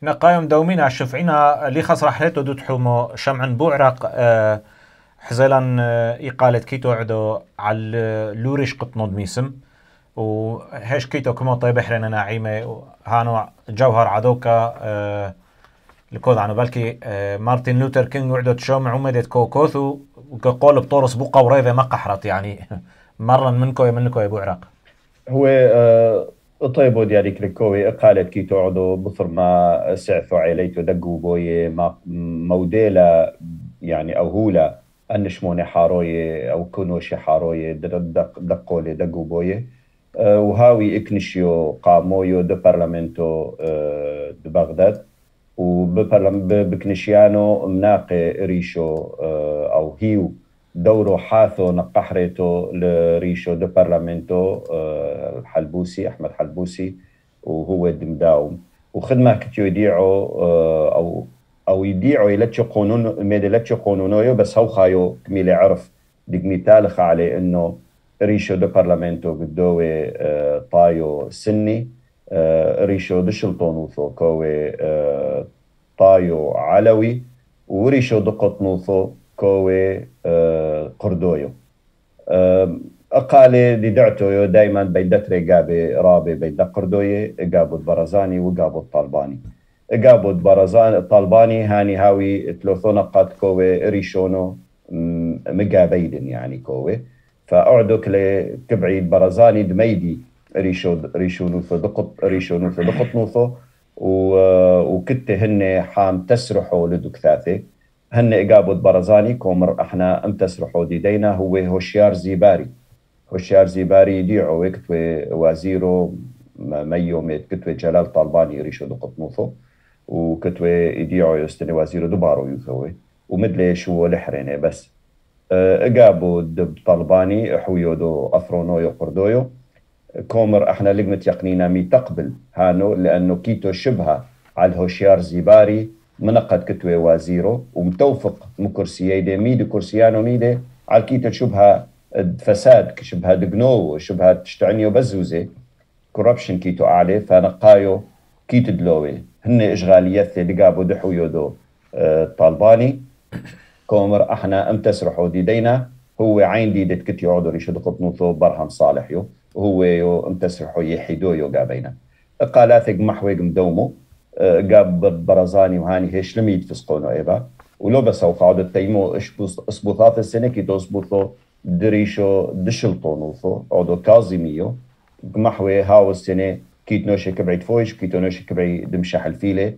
إن قايم دومين على الشفعينا اللي خسر حليتو دو تحومو شمعا بوعرق أه حزيلا إقالة كيتو عدو على لوريش قطنود ميسم وهيش كيتو كما طيب حرنا ناعيمة هانو جوهر عدوكا أه عنو بالكي أه مارتن لوتر كينج وعدو تشوم عمدت كوكوثو وكقول بطورس بقى وريفة ما قحرت يعني مرة منكو منكو يا بوعرق هو أه طيبو ديالي كريكوي إقالة كيتو عدو بصر ما سعثو عيليتو دقو بوي ما موديلا يعني أو هولا أنشموني حاروي أو كونوشي حاروي دق دقولي دقو بوي. وهاوي إكنشيو قامويو دو بارلمنتو أه دو بغداد. وبكنشيانو مناقي ريشو أه أو هيو. دورو حاثو نقحريتو لريشو دو بارلمنتو الحلبوسي أحمد حلبوسي وهو دمداوم وخدمة كتيو يديعو أو أو يبيعوا يلتشو قانون ميدي لتشو قانونيو بس هو خايو كميلي عرف. دقمي تالخ عليه انه ريشو دو بارلمنتو قدوي آه طايو سني ريشو دو شلطونوثو كوي طايو علوي وريشو دو قطنوثو كوي قردويو. أقالي دي دعتو دايما بيدت رقابي رابي بيدت قردوية قابو برزاني وقابو الطالباني. قابود برزان الطالباني هاني هاوي ثلاثة نقاط كوي ريشونو مقابيدن يعني كوي. فأعدك لكبعيد برزاني دميدي ريشو ريشو نوثو دقط ريشو نوثو دقط نوثو وكت هن حام تسرحوا لدكثاثي هن إقابود برزاني كومر أحنا أم تسرحوا ديدينا هو هوشيار زيباري. هوشيار زيباري ديعو وكتوي وزيرو ميو ميت كتوي جلال طالباني ريشو دقط نوثو وكتوي يديعو يستني وزير دبارو يثوي ومدلي شو لحرينه بس. اقابو دب طلباني حويو دو أفرونو يقردويو. كومر إحنا لقمت يقنينا مي تقبل هانو لأنه كيتو شبهه على الهوشيار زيباري منقد كتوي وزيرو ومتوفق مكرسيي دي ميدي كرسيانو ميدي على كيتو شبهه فساد شبهه دقنو شبهه تشتعنيو بزوزي. كوربشن كيتو اعلى فنقايو كيتو دلوي. هن اشغاليات اللي قابو دحو يودو طالباني. كومر أحنا أم تسرحو ديدينا؟ هو عين دي دت يعودوا يشد قطنوثو برهم صالح يو. وهو يو أم تسرحو يحيدو يو قابينا. قالاثق محوي مدومو قاب برزاني وهاني هيش لم يتفسقونو إيبا. ولو بس أو قاعدة تيمو اسبوثات السنة كي تسبوثو دريشو دشلطونوثو عودو كازيميو محوي هاو السنة كيت نوشي كبعي تفويش كيت نوشي كبعي دمشح الفيلة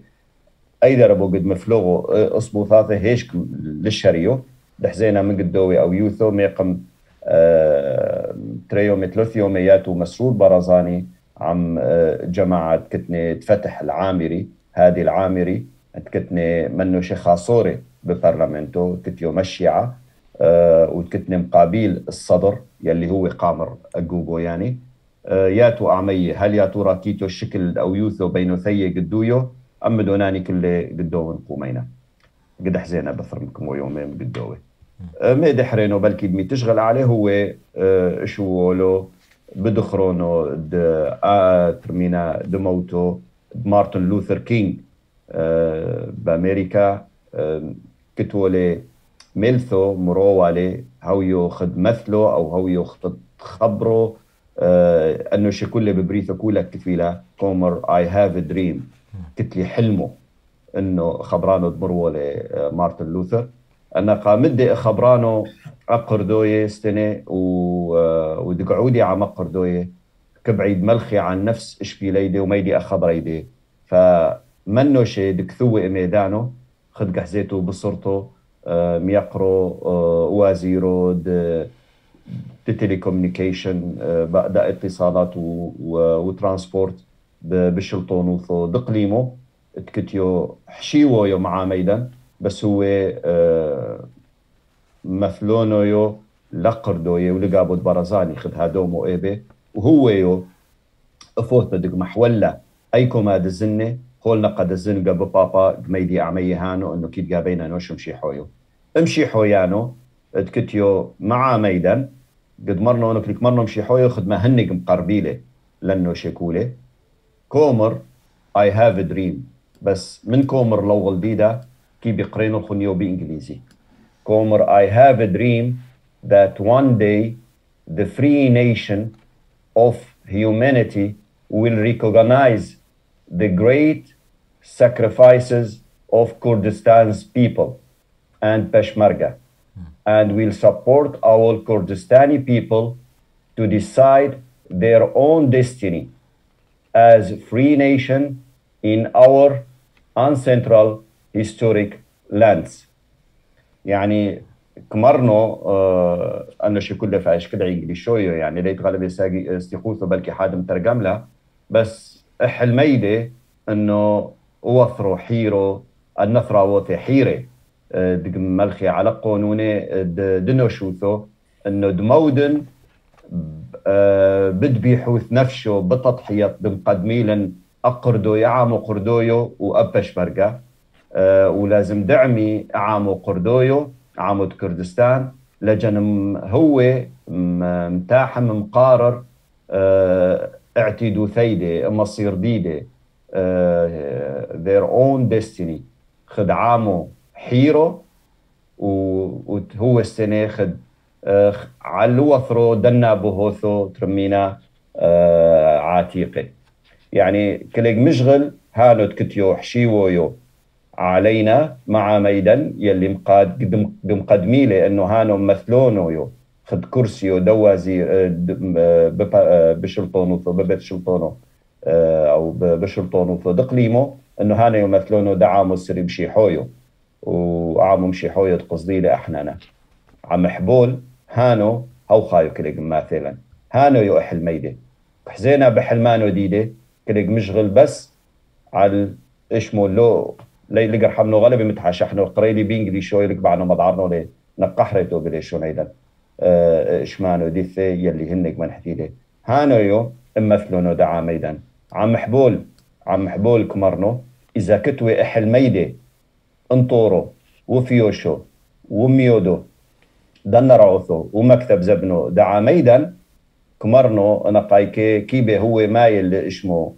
أي ابو قد مفلوغو أصبوثاثة هيش للشريو دحزينا من قدوي أو يوثو ميقم آه تريو متلوثيو مياتو مسرور برزاني عم آه جماعة كتني تفتح العامري. هذه العامري كتني منو شي خاصوري ببرلمنتو كتيو مشيعة آه وكتني مقابيل الصدر يلي هو قامر أجوبو يعني. ياتو أعمي هل يا ترى كيتو الشكل أو يوثو بينو ثي قدويو؟ أم دوناني كل قدو قومينا. قد حزينا بثرمكم يومين قدوي آه، ما دحرينو بلكي دمي تشغل عليه هو آه، شو لو بدخرونو د ترمينا دموتو مارتن لوثر كينج بأمريكا كتولي ميلثو مروالي هاو خد مثله أو هاو خبره آه، انه شكل ببريثه كولا كفيله كومر اي هاف ا دريم كتلي حلمه إنه خبرانه دمروا لمارتن لوثر. أنا قامدي خبرانه اقردويه ستنه و... آه، ودقعودي على مقردويه كبعيد ملخي عن نفس اشبيليدي وميدي اخبريدي فمنو شي دكثوة ميدانو خد قحزيتو بصرتو آه، ميقرو آه، وازيرو تيليكومنيكيشن آه، بعد اتصالات وترانسبورت. بالشلطون وثو دقليمو تكتيو حشيوو يو مع ميدان بس هو مثلونو يو لقردو يو لقابود برزاني خد هادومو إيبي وهو يو أفوت بدق محولة. ايكو ما دزني قولنا قد الزنقة ببابا ميدي عمي هانو انه كيد قابينا نوش مشي حويو امشي حويانو تكتيو مع ميدان قد مرنو نكلك مرنو مشي حويو خد ما هنق مقربيلة لأنه شكولة. كومر I have a dream بس من كومر لو غلديدا كي بيقرينو الخنيو بإنجليزي كومر I have a dream that one day the free nation of humanity will recognize the great sacrifices of Kurdistan's people and Peshmerga and will support our Kurdistani people to decide their own destiny As free nation in our ancestral historic lands. يعني كمرنو آه انه شي كله فايش كده انجلي شوية يعني ليت غالبا ساقي استيقوثو بلكي حاد مترجم له بس حلميده إنه وثرو حيرو النثرة وثي حيري آه، دق ملخي على قانوني دنو شوثو إنه دمودن آه، بد بيحوث نفسه بتضحية بمقدميلا أقردو يعامو قردويو وأبش برقة. أه ولازم دعمي أعامو قردويو عامود كردستان لجن هو متاحم مقارر أه اعتدوا ثيدة مصير ديدة. their own destiny. خد عامو حيرو وهو السنة خد علو وثرو دنا بهوثو ترمينا uh, عاتيقة يعني كليك مشغل هانو تكتيو حشيويو علينا مع ميدن يلي مقاد بمقدمي لأنه هانو مثلونو يو. خد كرسيو دوازي بشلطونو ببيت شلطونو أو بشلطونو دقليمو انه هانا يمثلونه دعامو سري مشي حويو وعامو مشي حويو تقصدي لاحنانا عم حبول هانو هو خايو كليق مثلا هانو يو إحل ميدة. حزينا بحلمانو ديدة. كليق مشغل بس على إيش مولو لي لقر حمنو غلبي متحاشحنو. قريلي بينجلي شوي لك بعنا مضعرنو لي نقحريتو بليشون أيضا إشمانو ديثي يلي هنك من حديدة هانو يو إمثلونو دعا ميدان عم حبول عم حبول كمرنو. إذا كتوي إحل ميدة انطورو وفيوشو وميودو دنا رعوثو ومكتب زبنو. دعا ميدان كمرنو أنا قايكي كيبي هو مايل لاشمو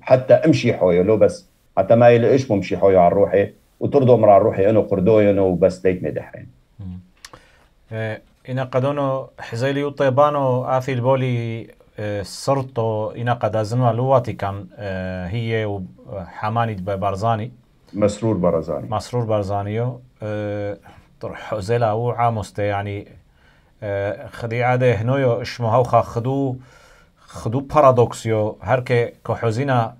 حتى أمشي حويو لو بس حتى مايل لاشمو أمشي حويو على روحي. وتردو مر على روحي إنو قردوينو وبس ليت مدحرين إن قدونو حزيلي وطيبانو آثي البولي صرتو إن قد أزنوا لواتي كان هي وحماني ببرزاني. مسرور برزاني. مسرور برزانيو. طرح زلا أو عامسته يعني خدي عاده هنويو اشمو هوخا خدو خدو بارادوكسيو هركي كحوزينا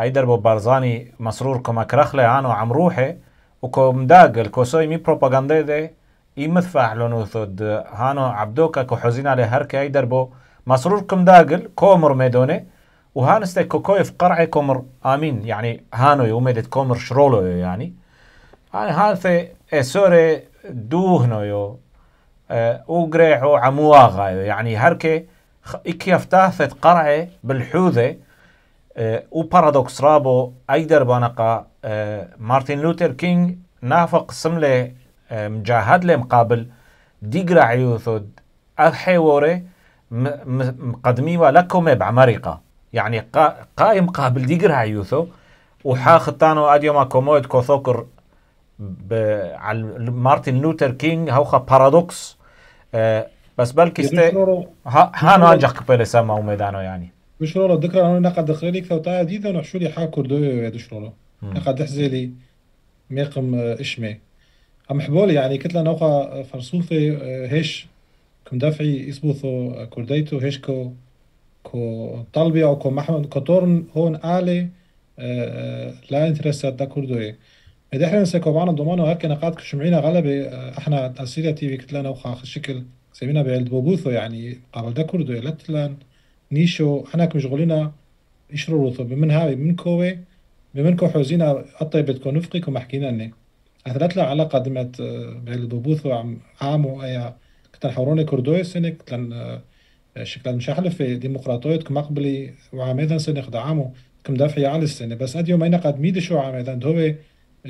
ايدر بو برزاني مسرور كما كرخله عنو عم روحي وكو مداقل كو مي بروباغندا دي يمدفع لونو ثود هانو عبدوكا كحوزينا لهركي ايدر بو مسرور كم داقل كومر ميدوني وهانستي كوكويف قرعي كومر امين يعني هانو يوميدت كومر شرولو يعني يعني هالثي سوري دوهنو يو اوغريحو عمواغا يعني هركي اكيفتاثت قرعي بالحوذة وبارادوكس رابو ايدر بانقا مارتن لوثر كينج نافق سملة مجاهد له مقابل ديقرا عيوثود احيوري مقدمي لكم بعمريقة يعني قائم قابل ديقر عيوثو وحاخ تانو اديو ما كومويد كوثوكر على مارتن لوثر كينج هوخا بارادوكس أه بس بلكي استي هانو انجح كبير سما وميدانو يعني مش رولو ذكر أنا نقد دخلي ثو تا دي ذو نحشو لي حاكر دو يا دشرولو نقد حزيلي ميقم اشمي هم حبولي يعني كتلا نوخا فرصوثي هيش كم دافعي يثبوثو كرديتو هيشكو كو طلبي أو كو محمد كتورن هون آلي لا انترست دا كردوي مدي إحنا نسكو معنا ضمانة هيك نقاط كشمعينا غلبة إحنا تأثيريا تي في كتلانا وخا شكل سمينا بعلد بوبوثو يعني قبل دا كردوي لتلان نيشو. إحنا مشغولين يشرو روثو بمن هاي من كوي بمن كو حوزينا الطيبت كو نفقي كو محكينا ني. اثرت له علاقة دمت بعلد بوبوثو عم عامو أيا كتن حوروني كردوي سنة كتن شكل مشاحلة ديمقراطية كمقبلي وعاميدا سنة خدعامو كمدافعي على السنة بس أديو ما ينقد ميد شو عاميدا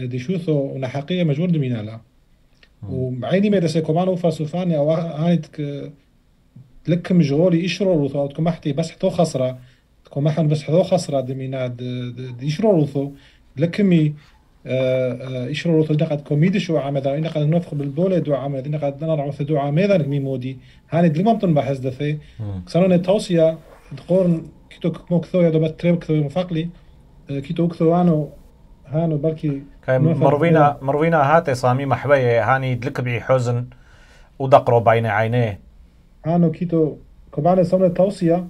دي شوثو ونحقية مجور دمينا لا وعيني ميدا سيكومان وفا سوفاني أو هاني لك مجغولي إشرو روثو تكون محتي بس حتو خسرة. تكون محن بس حتو خسرة دمينا دي إشرو روثو. لكمي يشرو روثو نقد كوميدي شو عامدا نقد نفخ بالبولد دو عامدا نقد نرعو دو عامدا مي مودي. هاني دلي ممتن بحث دفي. كسرنا توصية تقول كيتو مو كثو يا دوبت تريب كثو مفاقلي. كيتو كثو انو هانو بلكي مروينا مروينا هاتي صامي محبية هاني دلك بي حزن ودقرو بين عينيه. هانو كيتو كمان سمنا توصية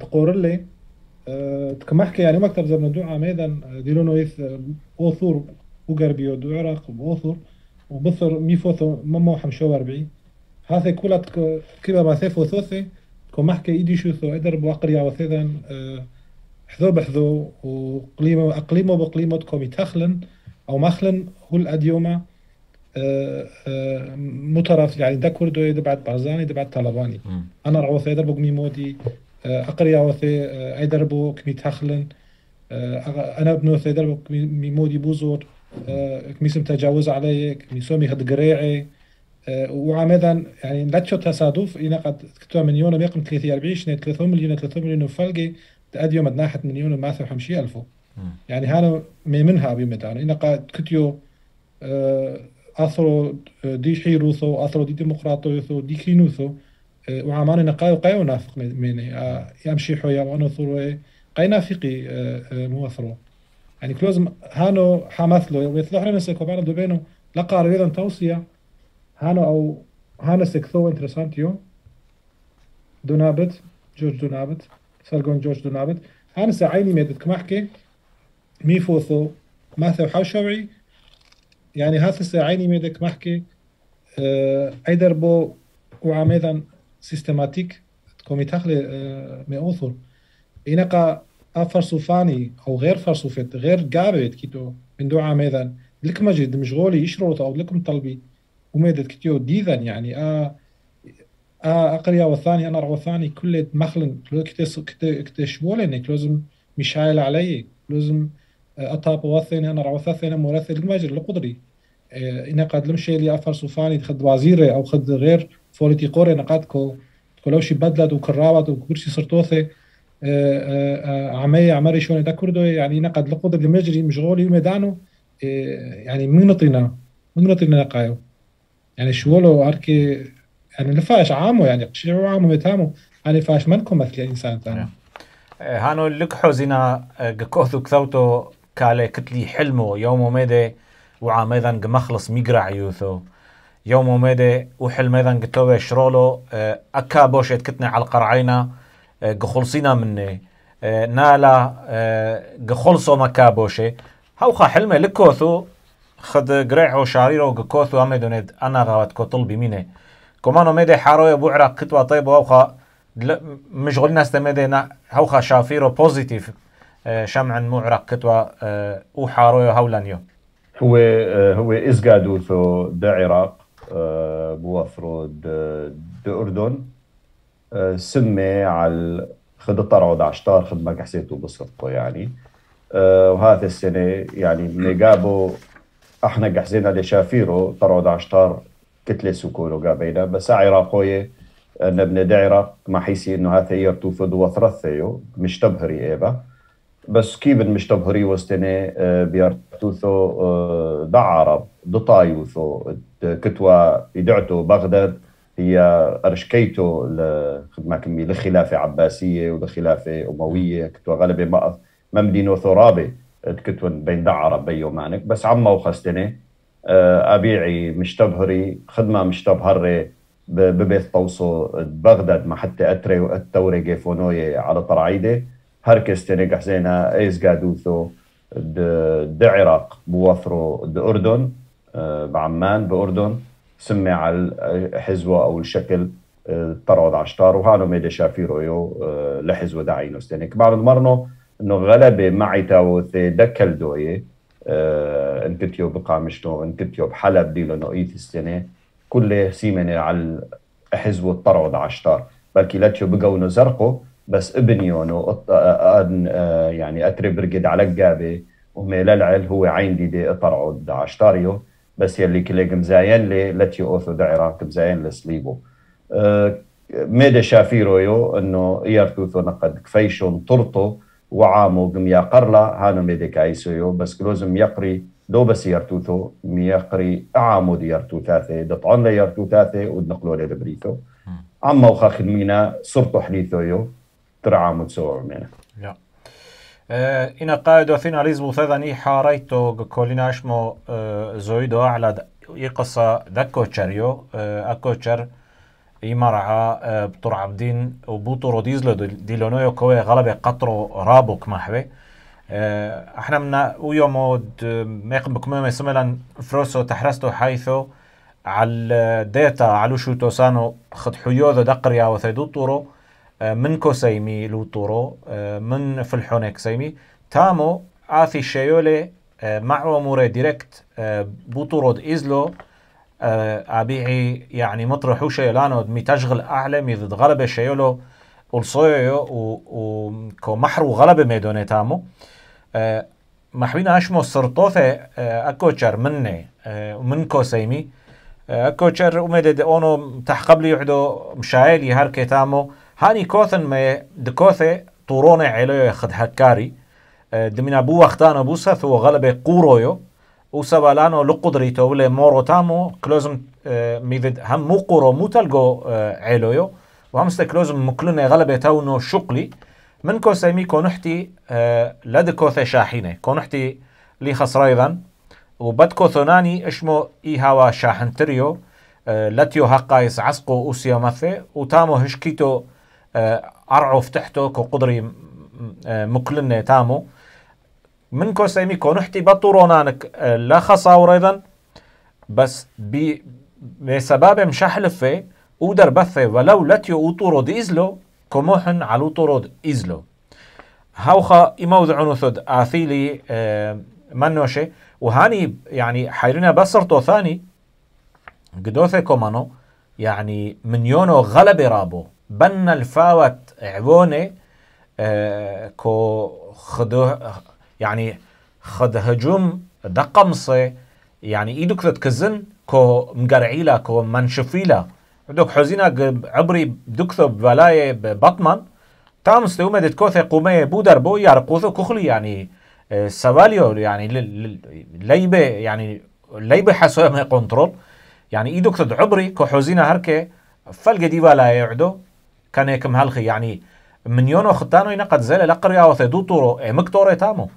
تقول لي تكمحكي يعني مكتب زي دو عميدا ديلونو يث أوثور وقربيو دو عراق وأوثور وبثر ميفوثو ممو حمشو اربعي هذا كلها كيما ما ثيفو ثوثي كمحكي إيدي شوثو إدر بواقريا وثيذا حذو بحذو وقليمو اقليمو بقليمو كومي تخلن. أو مخلن هو الاديوما مترف يعني دا كردو يد بعد بارزاني دا بعد طلباني. أنا رعوث ادر بقمي مودي اقريا وثي ادر بو كمي تخلن أنا ابنو ثيدر بو كمي مودي بوزور كمي سم تجاوز علي كمي سومي هد قريعي وعمدا يعني لا تشو تصادف إنا قد كتوا مليون وميقم 340 300 مليون 300 مليون فلقي تأديو مدناحة مليون وماثل وحمشي ألفو. يعني هانا منها بيمدان إنا قد كتيو أثرو دي حيروثو أثرو دي ديمقراطيوثو دي كينوثو وعمان نقايو قايو نافق مني يمشي حويا وانو ثروي قاي نافقي موثرو. يعني كلوز هانو حمثلو ويثلو حنا نسكو بعنا دوبينو لقى ريدا توصية هانو أو هانا سكثو انترسانتيو دونابت جورج دونابت سالجون جورج دونابت. هانا سعيني ميدت كمحكي ميفوثو ماثو حوشوعي يعني هذا سعيني ميدت كمحكي آه أيدر بو وعميدا سيستماتيك كومي تخلي آه مئوثر إنقا أفرسوفاني أو غير فرسوفت غير قابت كيتو من دو عميدا لك مجد مشغولي يشرط أو لكم طلبي وميدت كتيو ديذا يعني آه آه أقريا والثاني أنا والثاني كل مخلن كتش كتش ولنك لازم مشايل علي لازم أطاب وثاني أنا وثاني مرثل المجر لقدري آه إن قد لمشي لي أفر صوفاني خد وزيري أو خد غير فوليتي قوري نقاد كو كلوشي بدلت وكرابت وكرسي صرتوثي. آه آه عمي عمري شون دا كردو يعني نقد لقدر المجري مشغولي وميدانو. يعني من نطينا؟ من نطينا نقايو؟ يعني شولو أركي يعني لفاش عامو يعني شيعو عامو متامو يعني فاش منكم مثل إنسان ثاني هانو لك حوزينا قكوثو كثوتو كالي كتلي حلمو. يومو ميدي وعام أيضا مخلص ميقرع يوثو. يومو ميدي وحلم أيضا قتوبي شرولو أكا بوشت كتنا على القرعينا قخلصينا مني. نالا قخلصو مكا بوشي. هاوخا حلمي لكوثو خد قريعو شاريرو قكوثو أمي دونيد أنا غاوت كو طلبي ميني. كمانو ميدي حارويا بوعرا كتوا طيب ووخا مشغول ناس تميدي هوخا شافيرو بوزيتيف. شمعا معرق كتوا وحارويا هولانيو. هو هو ازقادو ثو دا عراق بوفرو دا أردن سمي على خد الطرعود عشتار خد ما حسيتو بصدقه يعني. وهذه السنة يعني نقابو أحنا قحزينا لشافيرو طرود عشتار كتلة سكولو قابينا بس عراقوية نبني دعرة ما حيسي إنه يرتو فدو وثرثيو مش تبهري إيبا. بس كيبن مش تبهري وستني بيرتوثو دع عرب دطايوثو كتوا يدعتو بغداد هي أرشكيتو لخدمة كمي لخلافة عباسية ولخلافة أموية كتوا غلبة ما ممدينو ثرابي تكتون بين دعرة بيو مانك بس عما وخستني أبيعي مش تبهري خدمة مش تبهري ببيت طوسو بغداد ما حتى أتري وأتوري جيفونوي على طرعيدة هركس تنقح زينا ايز قادوثو د عراق بوفرو د أردن آه، بعمان بأردن سمي على الحزوة أو الشكل آه، طرود عشتار وهانو ميدي شافيرو يو آه، لحزوة دعينو ستينك بعد مرنو إنه غلبة معي تاو دكل دوية إن كنتيو بقامشتو إن كنتيو بحلب ديلو نو إيت السنة كله سيمنة على حزوة طرود عشتار بلكي لاتشو بقونو زرقو بس ابنيونو يعني أتري برقد على الجابه وميلالعل هو عين دي دي طرعود عشتاريو. بس يلي كليك مزاين لي لتي أوثو دعرا مزاين لسليبو أه ميدا شافيرو يو انه يرتوثو نقد كفيشون طرطو وعامو قم قرلا هانو ميدا كايسو يو. بس كلوزم يقري دو بس يرتوثو ميقري اعامو دي يرتو ثاثي دطعون لي يرتو ثاثي ودنقلو لي دبريثو. عما وخا خدمينا صرتو حديثو يو. ترعى متسوع منه ina قائد فينا ليزبو ثذني حاريتو كولينا اشمو زويدو على يقصى ذكو تشاريو اكو تشر يمرعى بطر عبدين وبوطرو ديزلو ديلونيو كوي غلبة قطرو رابوك محبي إحنا منا ويومو ميقم بكمامة سملا فروسو تحرستو حيثو على ديتا على شو توسانو خد حيوذو دقريا وثيدو من كوسيمي لوطورو من فلحونك سيمي تامو آثي شيولي مع أمور ديركت بوطورود إزلو أبيعي يعني مطرحو شيلانو مي تشغل أعلى مي ضد غلبة شيولو والصويو وكو محرو غلبة ميدوني تامو. محبينا أشمو سرطوثة أكوشر مني ومن كوسيمي أكوشر ومدد أونو تحقبلي يحدو مشايلي هركي تامو. هاني كوثن ما دكوثة طورونة عليو يخد هكاري دمنا بو وقتانا بوسث وغلبة قورويو وسبالانو لقدريتو ولا مورو تامو كلوزم ميذد هم مو قورو مو تلقو عليو وهم كلوزم مكلنا غلبة تاونو شقلي من كو سيمي كونحتي لد كوثة شاحينة كونحتي لي خسرايضا وبد كوثوناني اشمو اي هوا شاحنتريو لاتيو هقايس عسقو اوسيا مثي وتامو هشكيتو أرعو فتحتو كو قدري مكلنة تامو. من كو سيمي كو نحتي بطورونانك لا خصاور أيضا بس بي بسبب مشحلفة ودر بثة ولو لتيو أوطورو ديزلو كموحن على أوطورو إزلو. هاوخا إموذع ثد آثيلي منوشي وهاني يعني حيرنا بصرتو ثاني قدوثي كومانو يعني من يونو غلب رابو. بن الفاوت عبوني آه كو خدو يعني خد هجوم دقمصي يعني إيدك تكزن كو مقرعيلا كو منشفيلا دوك حزينة عبري دكثو بلاي بطمن تامس تيوم دت كوثي قومي بودر بو يارقوثو كخلي يعني آه سواليو يعني ليبة يعني ليبة حسوه ما كنترول يعني إيدك تد عبري كو حزينة هركي فلقى دي بلا يعدو. كان يكم هالخي يعني من يونو ختانو ينقد زل لقريا وثدو طورو أمك طوري تامو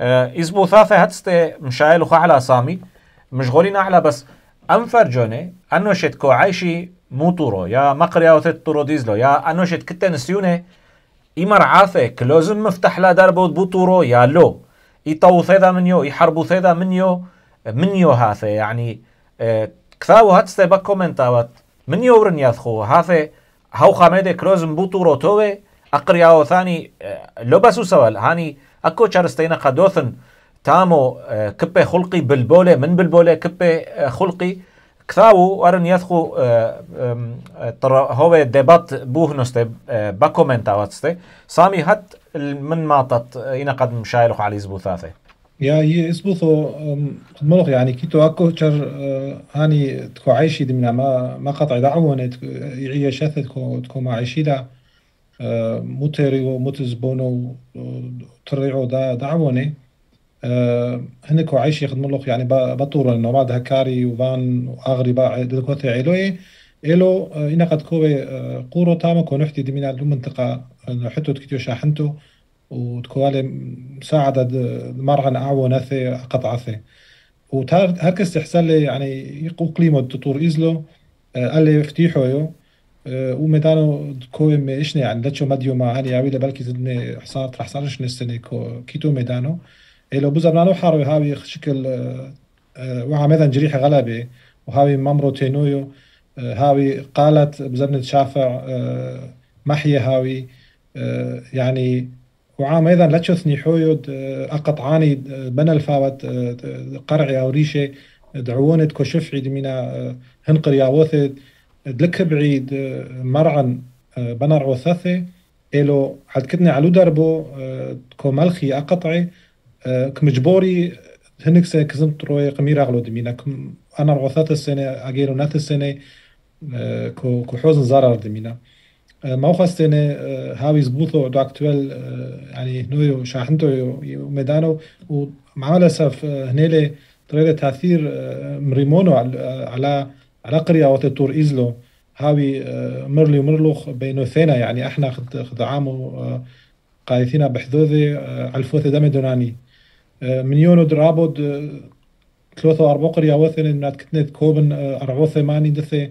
آه اسبو ثاثة هتست مشايل على سامي مشغولين على بس انفر جوني انو شت كو عايشي مو طورو يا مقريا وثد طورو ديزلو يا انو شت كتن سيوني إمر عافة كلوزن مفتح لا دربو بو طورو يا لو يطو ثيدا من يو يحربو ثيدا من يو من يو هاثة يعني كثاو هتست بكومنتاوات من يورن ياثخو هاثة هاو خامده كلوزم بوتورو توي اقرياو ثاني لبسو سوال. هاني اكو چارستينا قدوثن تامو كبه خلقي بالبولة من بالبولة كبه خلقي كثاو ورن يثخو ترى هو ديبات بوه نستي باكومنتا واتستي سامي هات من ماطت إنا قد مشايلخ على يا يسبوثو ملغ يعني كيتو اكو تشر هاني تكو عايشي دمنا ما ما قطع دعوة يعيش شثت تكو تكو ما عايشي دا موتري وموتزبونو تريعو دا دعوة هن كو عايشي خدم لغ يعني بطورة انه بعد هكاري وفان واغري با دكوثي عيلوي إلو إنا قد كوي قورو تاما كو نحتي دمنا المنطقة حتو تكتيو شاحنتو وتكوالي مساعدة مرغن أعوى نثي قطعة ثي وهركس تحسن لي يعني يقو تطور إزلو قال لي افتيحوا يو ومدانو كوي ما إشني يعني لتشو مديو ما هاني عبيدة بلكي زدني حصارت رح صارش نستني كو كيتو ميدانو. إلو بزرنانو حارو هاوي شكل وها مثلا جريحة غلبة وهاوي ممرو تينويو هاوي قالت بزرنة شافع محية هاوي يعني وعام أيضا لتشوثني حويد أقطعاني بنا الفاوت قرعي أو ريشه دعوونت كشفعي دمينا هنقر ياوثد دلك بعيد مرعن بنر عوثثة إلو حد كتني علو دربو كو ملخي أقطعي كمجبوري هنك سنة كزمت روي قمير أغلو دمينا كم أنا عوثث السنة أجيرو نات السنة كو حوزن زرر دمينا السنة هاوي زبوثو دو أكتوال يعني نويو شاحنتو وميدانو ومع الأسف هنيلي طريقة تأثير مريمونو على على قرية وتطور إزلو هاوي مرلي ومرلوخ بينو ثينا يعني إحنا خد خد عامو قايثينا بحذوذي الفوث دم دوناني من يونو درابود ثلاثة أربع قرية وثن نات كتنت كوبن أربعة ثماني دثي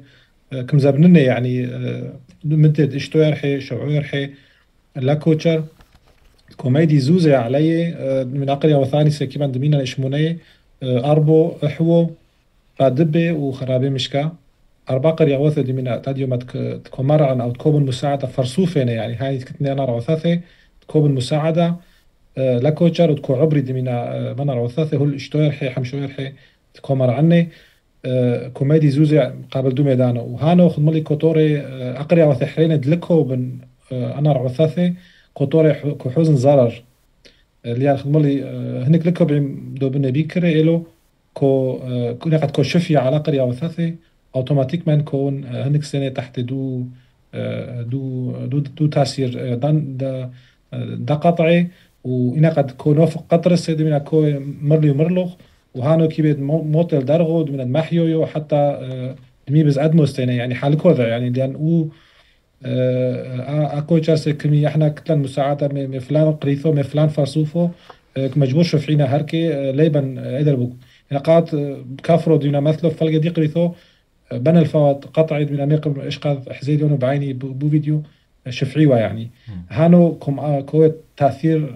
كم زبنني يعني مدد اشتو يرحي شوعو يرحي لا كوتشر كوميدي زوزي علي من قرية وثاني سكيبان دمينا إشموني أربو إحوو دبي وخرابي مشكا. أربع قرية وثة اللي من تاديو ما تكون أو تكون مساعدة فرصوفين يعني هاي كتني أنا رعثاثة تكون مساعدة. لكوتشر وتكون عبري دي من من رعثاثة هو الاشتوير حي حمشوير حي تكون مرعني كوميدي زوزي قابل دو ميدانو. وهانو خدملي كوتوري أقرية وثحرين دلكو بن كوتوري كحوزن زرر. اللي خدملي هنك لكو دو بنبي كري إلو كو كنا قد كو شفي على قرية وثاثة اوتوماتيكمان كون هنك سنة تحت دو دو دو, دو تاثير دان دا, دا قطعي. وإنا قد كو نوفق قطر السيد من كو مرلي ومرلوخ وهانو كيبت موتل درغود من المحيو حتى ميبز ادموس يعني حال كوذا يعني لأن أو اكو جاسي كمي إحنا كتلن مساعدة من فلان قريثو من فلان فرسوفو مجبور شفعينا هركي ليبن ادربوك نقاط كافرو دينا مثلو فلقى دي قريثو بنى الفوات قطع من اميق إشقاذ حزيدون بعيني بو فيديو شفعيوه يعني. هانو كم كو تأثير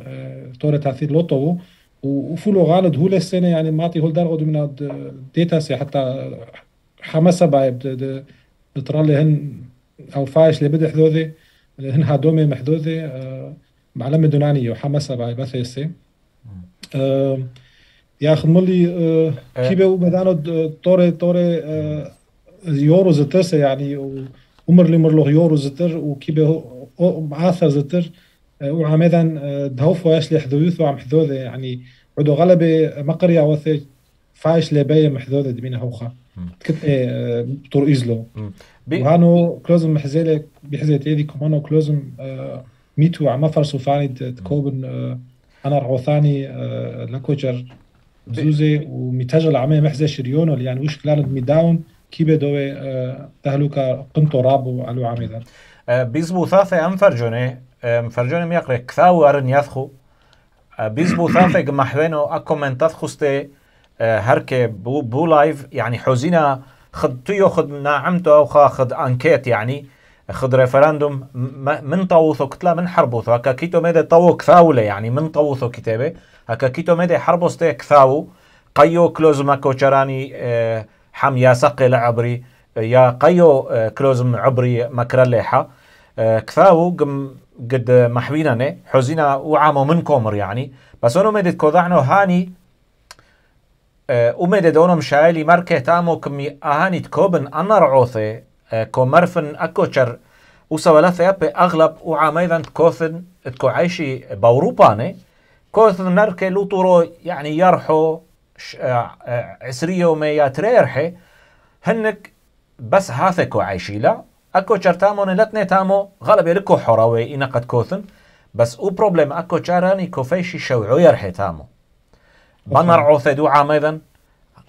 طور تأثير لوطو وفولو غالد هو السنة يعني ماطي هول درغد من ديتا سي حتى حماسة باي ترالي هن أو فايش اللي بدي حدوذي هن هادومي محدوذي معلم دوناني وحماسة باي بث يسي ياخذ مولي كيبه وبدانو طوري طوري يورو زتر يعني عمر لي مرلو يورو زتر وكيبه معاثر زتر. وعمدا دهوف واش لي حذوث وعم حذوذ يعني عدو غلبة مقرية وثي فايش لباية محذوذة دمينا هوخا كتني طور إزلو وهانو كلوزم محزيلة بحزية يدي كمانو كلوزم ميتو عما فرسو فاني تكوبن أنا رعوثاني لكوجر زوزي ومتجل عمي محزة شريونو يعني وش كلان ميداون كي بدوي تهلوكا قنطو رابو علو عميدا بيزبو ثاثة أم فرجوني فرجوني ميقري كثاو أرن يثخو بيزبو ثاثة قمحوينو أكو من تثخستي هركي بو, بو لايف يعني حوزينا خد تيو خد ناعمتو أو خد أنكيت يعني خد ريفراندوم من طوثو كتلا من حربوثو هكا كيتو ميدي طوو كثاولة يعني من طوثو كتابة هكا كيتو ميدي حربوستي كثاو قيو كلوزما كوشراني حم يا سقي عبري يا قيو كلوزم عبري مكرليحة كثاو قم قد محوينا حزينا وعامو من كومر يعني. بس أنو مدد كوضعنو هاني ومدد أنو مشايلي مركه تامو كمي أهاني تكوبن أنا رعوثي كومرفن اكوشر وسوالثة يبي أغلب وعاميدا تكوثن تكو عايشي باوروباني كوثن نركي لوطورو يعني يرحو عسرية وميا تريرحي هنك بس هاثكو اكو تامو نلتني تامو غلب يلكو حراوي إنا قد كوثن بس أو بروبلم اكو تشاراني كوفيشي شوعو يرحي تامو بنر عوثدو عاميدا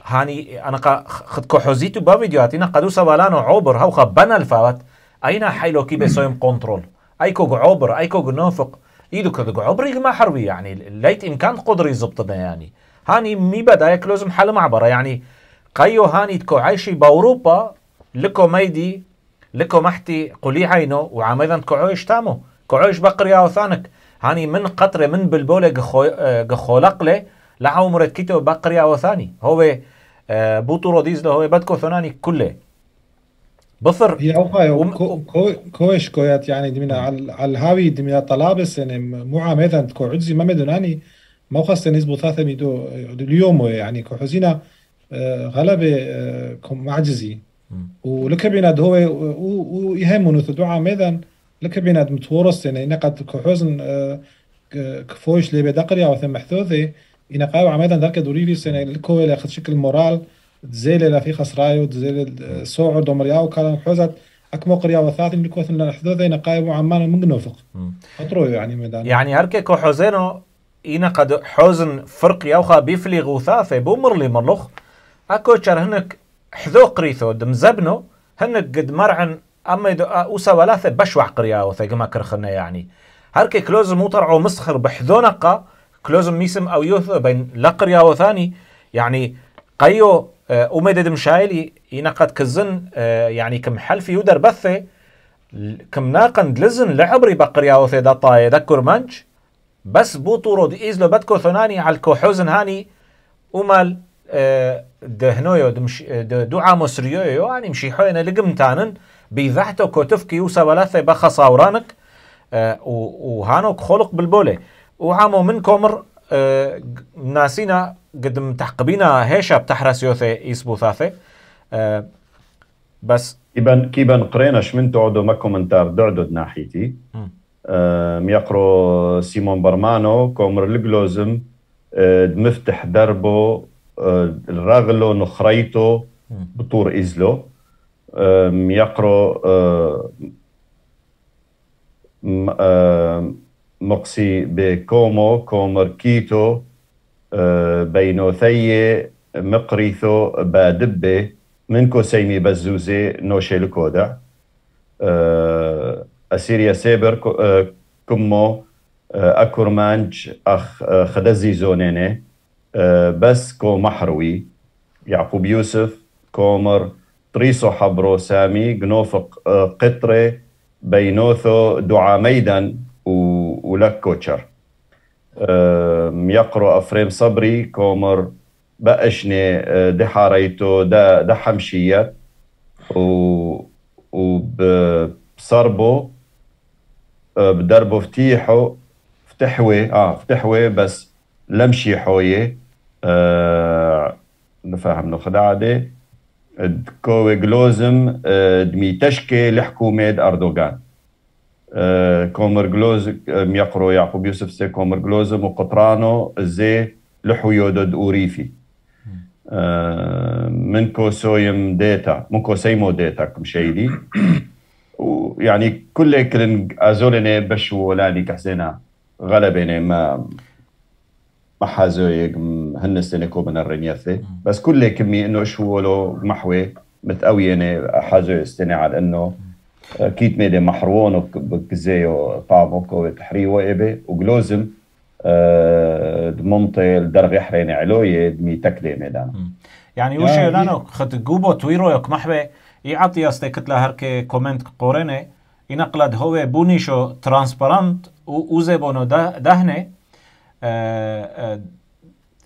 هاني أنا خد كوحوزيتو با فيديوهات أنا قدو سوالانو عوبر هوخا بنا الفاوت اينا حيلو كي بسويم كنترول ايكو عوبر ايكو نوفق ايدو كدو عوبر ما حربي يعني ليت امكان قدري زبطنا يعني هاني مي بداية كلوزم حل معبرة يعني قيو هاني تكو عايشي باوروبا لكو ميدي لكو محتي قولي عينو وعميدا كعويش تامو. كعويش بقريا وثانك هاني من قطرة من بلبولة قخولق له لعو مركيتو بقريا وثاني هو آه، بوطو روديز له هو بدكو ثناني كله. بصر هي اوقع وم- كو كو كويش كويات يعني دمنا على على الهاوي دمنا طلابس يعني مو عامدا كو عجزي ما مدناني. ما خاصة نسبة ثلاثة ميدو اليوم يعني كو حزينة آه، غلبة آه، معجزي ولك بيناد هو ويهمون ثدوعا ميدان لك بيناد متورس يعني نقد كو حزن آه، كفوش لي بدقريا وثم محثوثة إنا قاو عمدا ذاك دوريلي سنة لكو إلى خد شكل مورال تزيل إلى في خسرايو تزيل سوعر دومرياو كان حوزت أكمو قريا وثاثين لكو ثنا حثوثة إنا قاو عمان من نوفق أطرو يعني ميدان. يعني هركي كو حوزينو إنا قد حوزن فرق يوخا بيفلي غوثاثة بومر لي مرلوخ أكو شر هنك حذو قريثو دم زبنو هنك قد مرعن أما يدو أوسا ولاثة بشوع قريا وثيقما كرخنا يعني. هركي كلوزم مطرعو مسخر بحذو نقا كلوزم ميسم أو يوثو بين لقريا وثاني يعني قيو آه، أمدد مشايلي إنا قد كزن آه، يعني كم حلفي يودر بثة كم ناقن دلزن لعبري بقريا وثي دطا يذكر منج بس بوطورو دي إزلو بدكو ثناني على الكوحوزن هاني ومال آه، دهنويو دمش د- دعا مصريو يعني مشي حوينا لقمتانن بيذحتو كوتفكي وسا ولاثة بخا صاورانك آه، و- وهانوك خلق بالبولة وعامو من كومر ج- ناسينا قد متحقبينا هيشا بتحرس يوثي يسبو ثاثة آه، بس كيبن كيبن قريناش من تعدو ما كومنتار دعدد ناحيتي مم. آم، يقرو سيمون برمانو كومر الجلوزم آه، مفتح دربو آه، الرغلو نخريتو. بطور إزلو. يقرو آه، آم، مقسي بكومو كومر كيتو آه، بينو ثي مقريثو بادبة منكو سيمي بزوزي نوشي الكودع. آه، أسيريا سيبر آه، كمو آه، أكورمانج أخ آه، خدزي زونيني. آه، بس كو محروي يعقوب يوسف كومر طريسو حبرو سامي جنوفق آه، قطري بينوثو دعا ميدان و- ولك كوتشر. آم، يقرأ أفريم صبري كومر بقشني آه، دحاريتو دا دحمشية و وبصربو آه، بدربو فتيحو فتحوي آه فتحوي بس لمشي حوية. آه نفهم نخدعدي كوي جلوزم آه، دمي تشكي لحكومة أردوغان. آه، كومر جلوز آه، يقرو يعقوب يوسف سي كومر جلوزم وقطرانو زي لحويو دود أوريفي. آه، منكو سويم ديتا منكو سيمو ديتا كمشيدي ويعني كل كلن ازولني بشو ولاني كحسينا غلبني ما ما حازويق هنستنكو من الرنيثي بس كل كمي إنه شو ولو محوي متقويني حازو استني على إنه كيت ميدي محرون وكزيو طعمو كو تحريو ابي وجلوزم آه، دمنطي الدرغ يحريني علوية دمي تكلي ميدانا يعني يا وش لانو خد جوبو تويرو يك محبه يعطي استي كتلا هركي كومنت قورنه ينقلد هو بونيشو ترانسبرانت وزي بونو ده- دهنة. آه، آه، آه،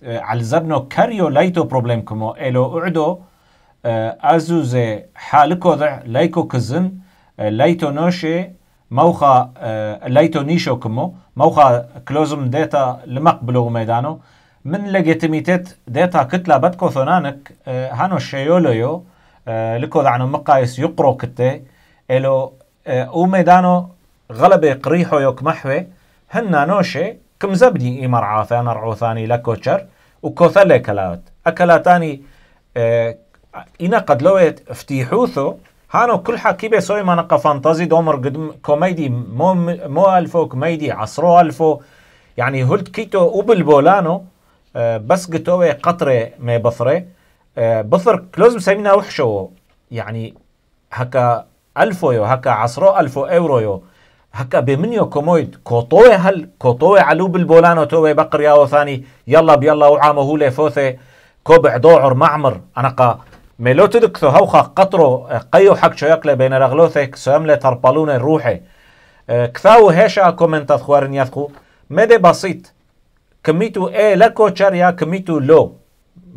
على زبنو كاريو ليتو بروبليم كمو إلو أعدو آه، أزوزي حالكو ضع ليكو كزن آه، ليتو نوشي موخا آه، ليتو نيشو كمو موخا كلوزم ديتا لمقبلو ميدانو. من لجيتيميتيت ديتا كتلا بدكو ثنانك آه، هانو الشيوليو آه، لكو دعنو مقايس يقرو كتي إلو آه، أو ميدانو غلبة قريحو يوك محوي هنا نوشي كم زبدي إيمر عاثي أنا رعو ثاني لكوتشر وكوثلي كلات أكلاتاني آه، إنا قد لويت افتيحوثو هانو كل حكيبة سوي ما نقا فانتازي دومر قدم كوميدي مو مو ألفو كوميدي عصرو ألفو. يعني هلت كيتو وبالبولانو آه، بس قتوي قطرة ما بثرة آه، بثر كلوز مسمينا وحشو. يعني هكا ألفو يو هكا عصرو ألفو أورو يو. هكا بمنيو كومويد. كوطوي هل كوطوي علو بالبولانو توي بقر ياو ثاني. يلا بيلا وعامو هو فوثي. كوبع دوعر معمر. أنا قا ملو تدكثو هوخا قطرو قيو حق شويقله بين رغلوثك سوامله تربالون الروحي كثاو هيشا كومنت اخوارن يثقو مدى بسيط. كميتو اي لا كوتشر يا كميتو لو.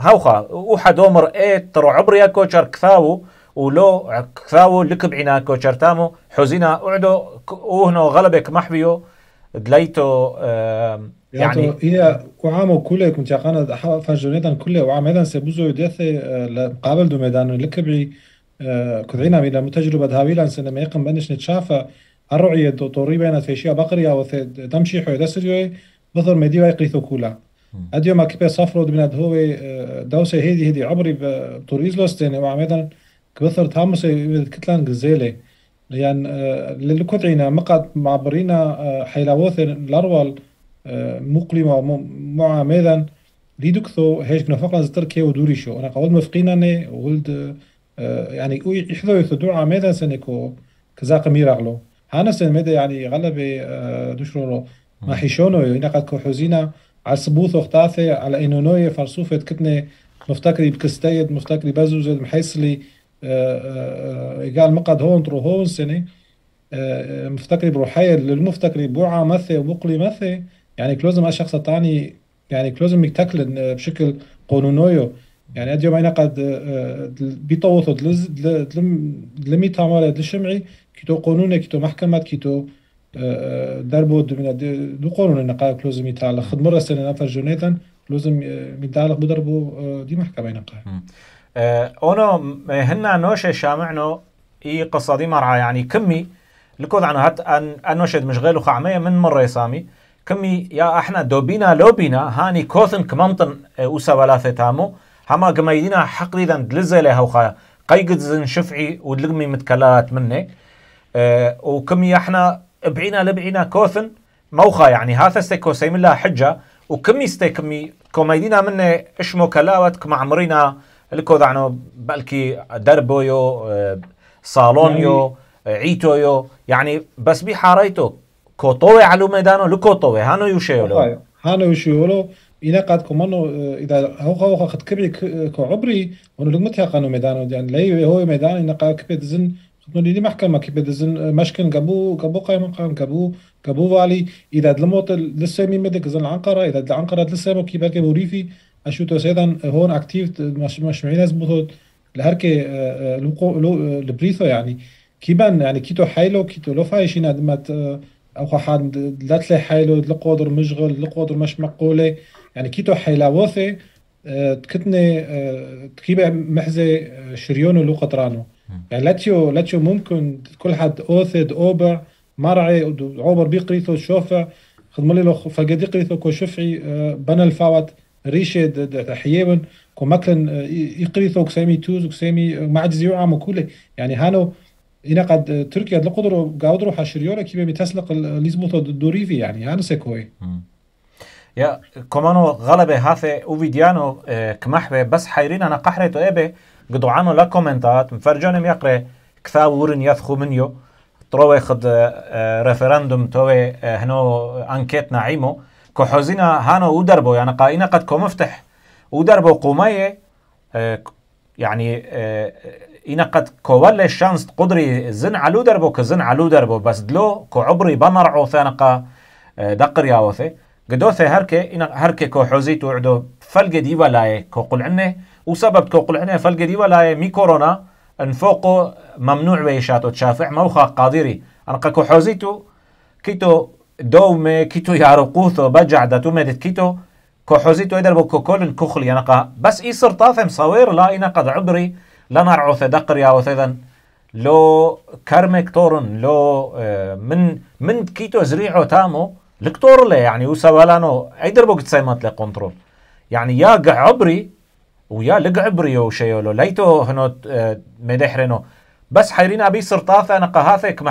هوخا وحد عمر اي ترو عبر يا كوتشر. كثاو ولو كثاو لكب عنا كوتشر تامو حزينا أعدو وهنو غلبك محبيو دليتو يعني هي وعامو كله كنت قانا فاجونيدا كله وعام أيضا سيبوزو يدثي قابل دو ميدان لكبعي كذعينا من متجربة هاويلا سنة ما يقم بنش نتشافى الرعية دكتوري بينات في شيء بقرية وتمشي حو دسريوي بظر مديوة يقريثو كولا. أديو ما كيبه صفرو دمنا هو دوسة هيدي هيدي عبري بطوريزلوس يعني وعام أيضا كبثر تامس كتلان غزيلي لأن للكتعينا مقعد معبرينا حيلاوث الأرول مقلمة معامدا ليدكثو هيش نفقنا تركيا ودوريشو أنا قول مفقينا ولد يعني يحذو يثدو عامدا سنكو كزاق ميراغلو. هانا سن مدى يعني غلبة دوشرو ما حيشونو ينقد كو حزينة على سبوث اختاثة على انونوية فرصوفة كتنة مفتكري بكستيد مفتكري بزوزد محيصلي قال مقعد هون ترو هون سنة مفتكري بروحية للمفتكري بوعة مثي وبقلي مثي يعني كلوزم الشخص الثاني يعني كلوزم يتكلن بشكل قانونيو يعني أديو ما ينقد بيطوثو دلمي تعمل دلشمعي كيتو قانوني كيتو محكمة كيتو دربو من دو قانون نقا كلوزم يتعلق. خد مرة سنة نفر جونيتن كلوزم يتعلق بدربو دي محكمة ينقا اونو هنا نوشة شامعنو إي قصة دي مرعى يعني كمي لكود عنو هات ان انوشد مشغلو خعمية من مرة يسامي. كمي يا أحنا دوبينا لوبينا هاني كوثن كمامطن أوسا ولاثة تامو هما قميدينا حق ديدا دلزة هوخا قيقد زن شفعي ودلقمي متكلات مني. آه وكمي أحنا بعينا لبعينا كوثن. موخا يعني هذا استيكو سيم الله حجة. وكمي استي كمي كوميدينا مني إشمو كلاوت كمعمرينا لكو ذعنو بلكي دربويو آه صالونيو آه عيتويو يعني بس بي حاريتو كوطوي على ميدانو لكوطوي هانو يوشيولو. هانو يوشيولو. إذا قد كمانو إذا هو هو خد كبري كعبري ونو لقمتها قانو ميدانو. يعني لي هو ميدان إن قا كبي دزن خدنو لي محكمة كبي دزن. مشكن قبو قبو قايم قام قبو قبو والي. إذا دلموت لسه مي مدك زن العنقرة إذا العنقرة لسه مو كيبر كبو ريفي أشوتو سيدان هون أكتيف مش مش معين زبطو لهركي لو لبريثو يعني. كيبان يعني كيتو حيلو كيتو لو فايشين ادمت أو حد لا تلاقي حيلو لقودر مشغل لقودر مش مقولة. يعني كيتو حيلاوثي تكتني تكيبة محزة شريونو لو قطرانو. يعني لاتيو لاتيو ممكن كل حد اوثد أوبر مرعي عوبر بيقريثو شوفع خدملي له فقدي قريثو كو شفعي بنا الفاوت. ريشد حيبن كو مكلن يقريثو كسامي توز وكسامي معجز يوعم وكله يعني هانو هنا قد تركيا لقدروا قادروا حشريولا كيف بتسلق ليزبوتو دوريفي يعني أنا سكوي يا كمانو غلبة هاثي وفيديانو آه كمحبة بس حيرين أنا قحرتو ايبه قدوعانو لا كومنتات مفرجونهم يقري كثا ورن يثخو منيو تروي خد آه ريفرندوم توي هنو أنكيت نعيمو. كو حوزينا هانو ودربو يعني قاينا قد كو مفتح ودربو قومية يعني إنا قد كوال الشانس قدري زن علو دربو كزن علو دربو. بس دلو كو عبري بنرعو ثانقا دقر ياوثي. قدوثي هركي إنا هركي كو حوزيتو عدو فلق دي ولاي كو قل عنه وسبب كو قل عنه فلق دي ولاي مي كورونا انفوقو ممنوع ويشاتو تشافع موخا قادري أنا كو حوزيتو كيتو دومي كيتو يارقوثو داتو مدت كيتو كو حوزيتو كو كل الكخلي أنا بس إي صرطاثم صوير لا إنا قد عبري لنرعو دقر يا وثيذن. لو كرمك تورن لو من من كيتو زريعو تامو لكتور له يعني وسوالانو ايدر بوقت سيمات له كنترول يعني يا قع عبري ويا لق عبري وشيولو ليتو هنو مدحرنو بس حيرين أبي سرطاثة أنا قهاثك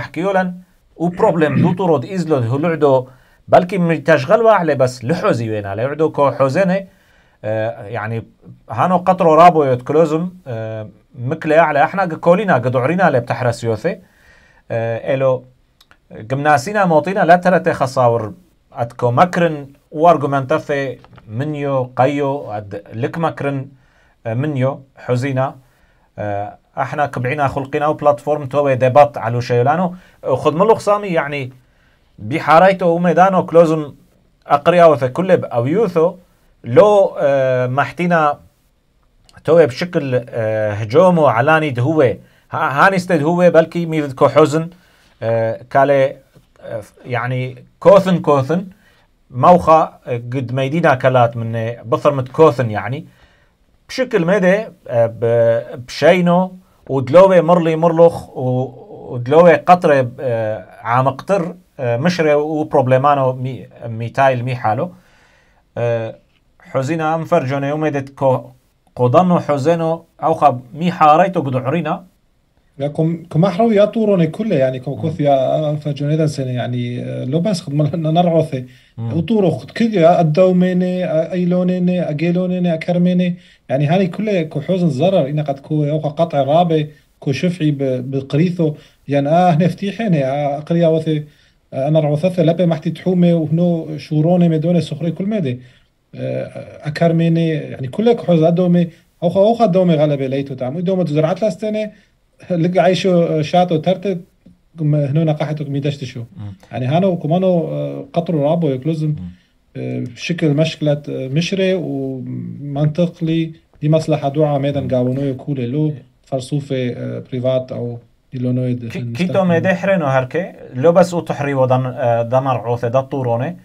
محكيولا وبروبلم دو طرود ازلو هلعدو بلكي تشغل واحلة بس لحوزي وين على يعدو كو حوزينه يعني هانو قطرو رابو يتكلوزم مكلي على إحنا كولينا قد عرينا اللي بتحرس يوثي ألو قمناسينا موطينا لا ترى خصاور اتكو مكرن وارجومنتفي منيو قيو لك مكرن منيو حزينا آه، أحنا كبعنا خلقنا وبلاتفورم تو ديبات على شيلانو. وخذ ملو خصامي يعني بحاريتو وميدانو كلوزن أقريا وث كل أو يوثو. لو آه، محتينا تو بشكل آه، هجوم وعلاني دهوة. هاني استد هو بلكي ميذ كو حزن آه، كالي آه، يعني كوثن كوثن. موخا آه، قد ميدينا كلات من بثر كوثن يعني. بشكل مدى آه، بشينو ودلوه مرلي مرلخ و- ودلوه قطره آه، عامقتر آه، مشري وبروبلمانو مي ميتايل مي حالو. آه، حزينا ام فرجوني يومدت كو قضنو حزينو أو خب مي حاريتو قد عرينا Ja, kom, kom أحرو يا طوروني كله يعني كم كوث يا فجونيدا سنة يعني آه، لو بس خد مال نرعوثي وطورو خد كل يا الدوميني أيلونيني أجيلونيني أكرميني. يعني هاني كله كو حوزن ضرر إن قد كو يوقع قطع رابي كو شفعي ب- بقريثو. يعني آه هنا فتيحيني آه قريا وثي آه أنا رعوثثة لبي محتي تحومي وهنو شوروني مدوني سخري كل مدي آه أكرميني يعني كله كو حوز أدومي أوخا أوخا دومي غلبي ليتو تعمو دومي تزرعت لاستني لقى عيشو شاتو ترتد قم هنا نقاحتو ميدشتشو. يعني هانو كمانو آه، قطرو رابو يكلوزم آه، بشكل مشكلة آه، مشري ومنطق لي دي مصلحة دعاء ميدان قاونو يكول لو فرصوفة آه، بريفات أو ديلونويد كي- كيتو ميدي حرينو هركي؟ لو بس وتحري ودن آه، دنر عوثة دا طوروني.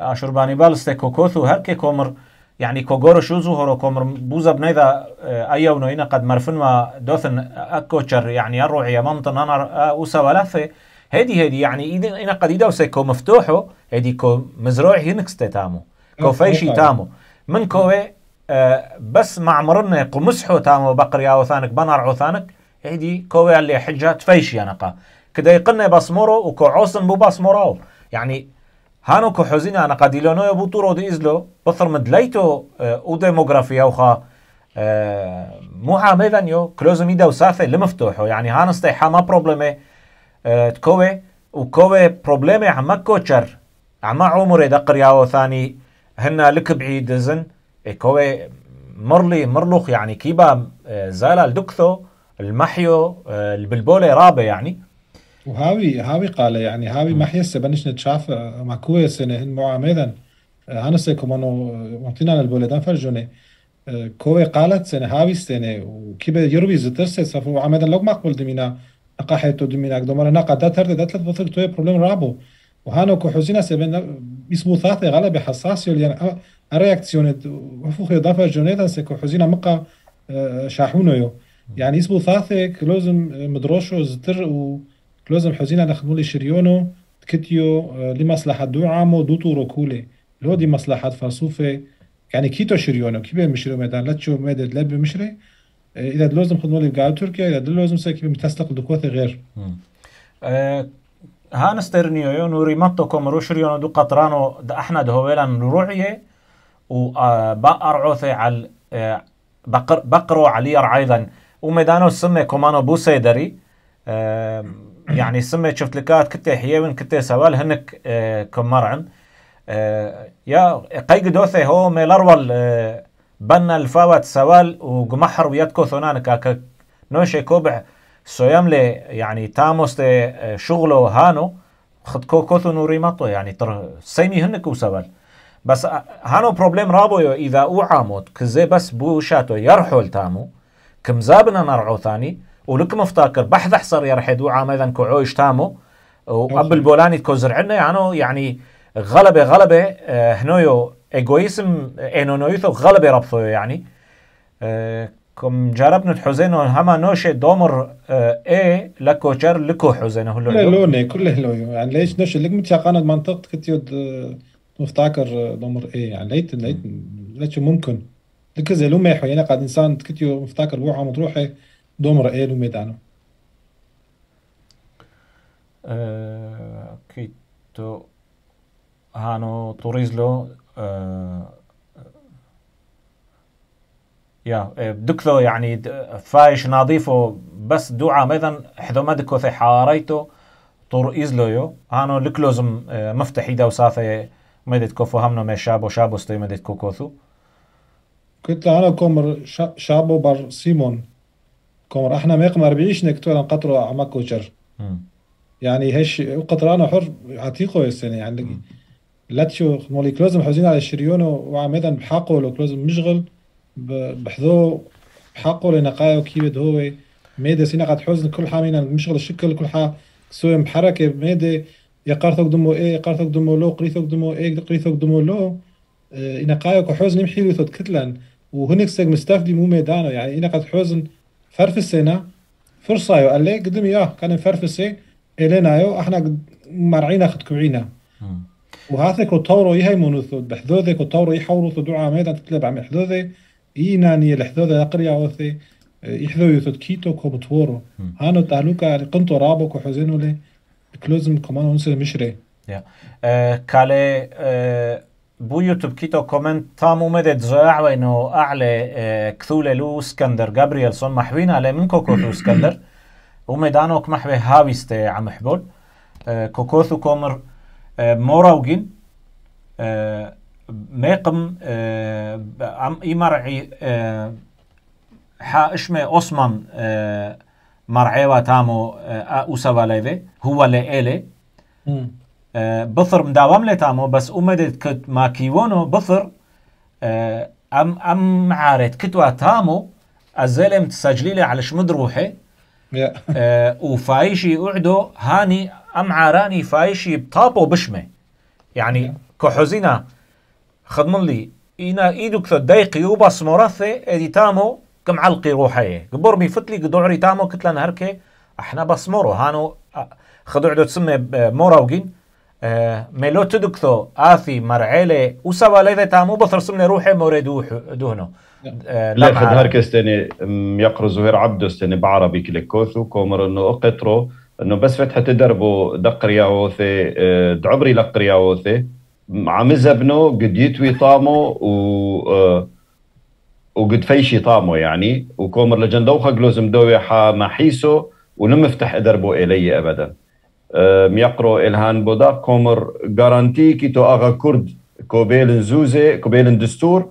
آه، شرباني بالستي كوكوثو هركي كومر يعني كوغورو شوزو هورو كومر بوزا بنيدا ايو نوينا قد مرفن ما دوثن اكوشر يعني الروعية ممطن أنا وسا لفه هدي هدي يعني إذا إنا قد يدو سيكو مفتوحو هدي كو مزروع هينكستي تامو كو فيشي. تامو من كوي آه، بس مع مرنا قمسحو تامو بقري عوثانك بنار عوثانك هدي كوي اللي حجة تفيشي أنا كدا يقلنا باسمورو وكو عوصن بو باسمورو يعني هانو كو حزينة أنا قد يلونو يبو طورو دي إزلو بثر مدليتو آه، أو ديموغرافيا وخا آه، مو عامذا يو كلوزم يدا وساثة لمفتوحو يعني هانستي حما بروبلمي آه، تكوي وكوي بروبلمي عما كوتشر عما عمري دقر ياو ثاني هنا لك بعيد زن كوي مرلي مرلوخ يعني كيبا آه، زالال دكثو المحيو البلبولة رابة يعني وهاوي هاوي قال يعني هاوي ما حيسه بنش نتشاف آه، كويس إن هن معامدا هانسه كمانو معطينا البلدان فرجوني آه، كوي قالت سنة هاوي سنة وكيبا يروي زترسة سفو عمدا لو مقبل دمينا نقاحتو دمينا قدومر نقا دا ترد دا تلت بطل توي بروبلم رابو. وهانو كو حزينة سبن اسمو ثاثي غلبة حساسيو يعني الرياكسيون وفوخ اضافة جونيدا سكو حزينة مقا آه، شاحونو يو يعني اسمو ثاثي كلوزم مدروشو زتر وكلوزم حزينة نخدمولي شريونو كتيو آه، لمصلحة دو عامو دو طورو كولي. لو دي مصلحة فرصوفة يعني كيتو شريونو؟ كيبه مشري ميدان؟ لا تشو ميدان لب مشري. آه، إذا لازم خدمولي بقاعد تركيا إذا لازم سكي متسلق دكوثي غير. آه، هانسترنيو يو نوري ماتو كومرو شريونو دو قطرانو دا إحنا دهويلان نروعية. وبقرعوثي على آه، بقر بقرو علي أيضا وميدانو السمة كومانو بو سيدري آه، يعني السمة شفت لكات كتي حيوين كتي سوال هنك آه، كمرعن آه، يا قيق دوثي هو ميلرول آه، بنا الفاوت سوال وقمحر ويدكو ثونانك كا نوشي كوبع سويملي يعني تاموس آه، شغله هانو خد كو كوثو نوري مطو يعني تر سيمي هنك وسوال. بس هانو بروبليم رابو يو إذا أو عاموت كزي بس بو شاتو يرحول تامو كمزابنا نرعو ثاني ولك مفتاكر بحث حصر يرحي دو عام اذا كوعوش تامو. وقبل بولاني تكو زرعنا يعني يعني غلبة غلبة آه، هنويو ايجويسم انونويثو غلبة ربثو يعني. آه، كم جربنا حزينو هما نوشي دومر آه، إيه لكو جر لكو حزينو هلو كله لوني كله لوني يعني ليش اللي قمت قاند منطقة كتيو مفتاكر دمر إيه؟ يعني ليت ليت ليش ممكن. لك زي لومي حوينا قاعد إنسان كتيو مفتاكر بوعة مطروحة لومي دانو آه، كيتو هانو توريزلو آه، يا دكثو يعني فايش نظيفو بس دوعا ميذن حذو مدكو ثي حاريتو طور إزلو يو هانو لكلوزم آه، مفتح إيدا وساثي مدت كوفو همنو مي شابو شابو ستي مدت كوكوثو كنت أنا كومر شا- شابو بر سيمون كومر إحنا ميقم 40 نكتور قطرو عمك وشر. يعني هش قطرانه حر عتيقة السنة يعني لا تشو مولي كلوزم حوزين على الشريون وعمدا بحقه لو كلوزم مشغل بحذو بحقه لنقايو كيبد هو. ميدا سينا قد حوزن كل حامينا مشغل الشكل كل حا. سوي بحركة ميدا يقارثوك دمو إيه يقارثوك دمو لو قريثوك دمو إيه قريثوك دمو لو. آه، إنا قايو كحوزن يمحي لثوت كتلن. وهناك سيق مستفدي مو ميدانو. يعني إنا قد حوزن فرفسينا فرصة يو قال لي قدم ياه كان فرفسي إلينا يو أحنا مرعينا خد كوعينا مم. وهذا كطورو يهي منوثو بحذوذي كطورو يحورو ثو دعا ميدا تتلب عم حذوذي إيناني لحذوذي أقريا وثي يحذو يثو كيتو كو بتورو مم. هانو تهلوكا قنتو رابو كو حزينو لي كلوزم كمان ونسل مشري Ja. Eh, بو يوتيوب كيتو كومنت تام ومدد زاع وانه أعلى eh, كثولة لو اسكندر جابرييلسون محوين على من كوكوثو اسكندر ومدانوك محوي هاويستي عم حبول. eh, كوكوثو كومر موراوجين eh, ميقم عم يمرعي eh, حا إشمي أوسمان eh, مرعيوا تامو ليفي هو لإلي. آه، بثر مداوم لتامو بس أمدت كت ما كيوونو بثر آه، أم أم معارت كتوا تامو أزلم تسجلي على شمد روحي آه، وفايشي أعدو هاني أم عاراني فايشي بطابو بشمه. يعني كحزينة خدمن لي إنا إيدو كثو دايقي وبس مرثي إدي تامو كم علقي روحي قبر بيفتلي قدوعري تامو كتلان هركي إحنا بس مورو هانو آه، خدو عدو تسمي ب- موراوجين آه، ميلو تدكثو آثي مرعيلي وسوا ليذا تامو بثر سمني روحي موريدو دهنو لا. خد هركستني يقرا زهير عبدو استني بعربي كليكوثو كومر انه اقترو انه بس فتحة تدربو دقريا وثي آه، دعبري لقريا وثي عم زبنو قد يتوي طامو و آه، وقد فيشي طامو يعني. وكومر لجندوخة جلوزم دوي حا ما حيسو ولم يفتح دربو إلي أبدا. آه، ميقرو إلهان بودا كومر جارانتي كيتو آغا كرد كوبيلن زوزي كوبيلن دستور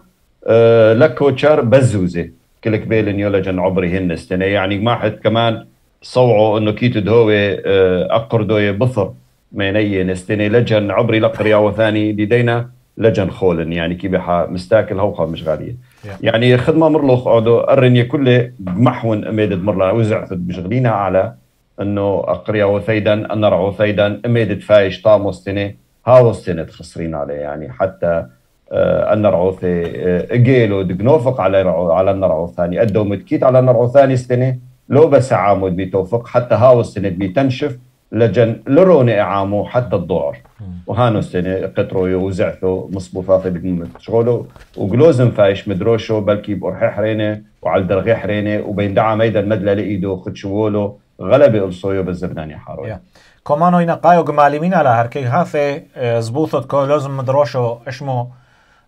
آه، لكو تشار بزوزي. كلك بيلن يولجن عبري هن استنى. يعني ما حد كمان صوعوا انه كيتو دهوي آه، اقردو بثر ميني نستني لجن عبري لقريا وثاني لدينا لجن خولن. يعني كي بحا مستاكل هوخا مش غالية. Yeah. يعني خدمة مرلوخ عودو الرنية كله محون اميدد مرلا وزعت بشغلينها على أنه أقريا وثيدا انرع وثيدا اميدد فايش هاو استني تخسرين عليه يعني حتى آه، النرعو ثي آه، إجيلو دقنوفق على على النرعو الثاني أدو متكيت على النرعو الثاني استني لو بس عامود بيتوفق حتى هاو السنة بيتنشف لجن لروني اعامو حتى الضعر. وهانو السنة قطرو يوزعثو مصبوفات شغلو وجلوزم فايش مدروشو بلكي بأرحي حرينة وعلى درغي حرينة وبين دعا ميدا المدلة لإيدو خدشوولو غلبة الصويو بالزبناني حاروي Yeah. كومانو ينقايو قماليمين على هركي هاثي آه، زبوثت كو لازم مدروشو اشمو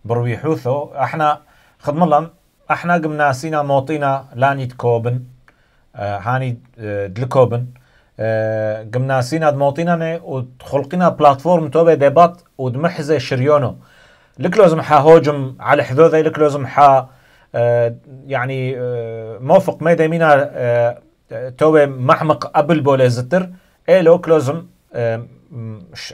برويحوثو إحنا خدم الله إحنا قمنا سينا موطينا لانيت كوبن آه، هاني دلكوبن آه، سينا موطينا وخلقنا بلاتفورم توبي ديبات ودمحزة شريونو لك لازم حا هوجم على حذوذي لك لازم حا آه، يعني موفق ميدا مينا توبي محمق قبل بولا زتر اي لو كلوزم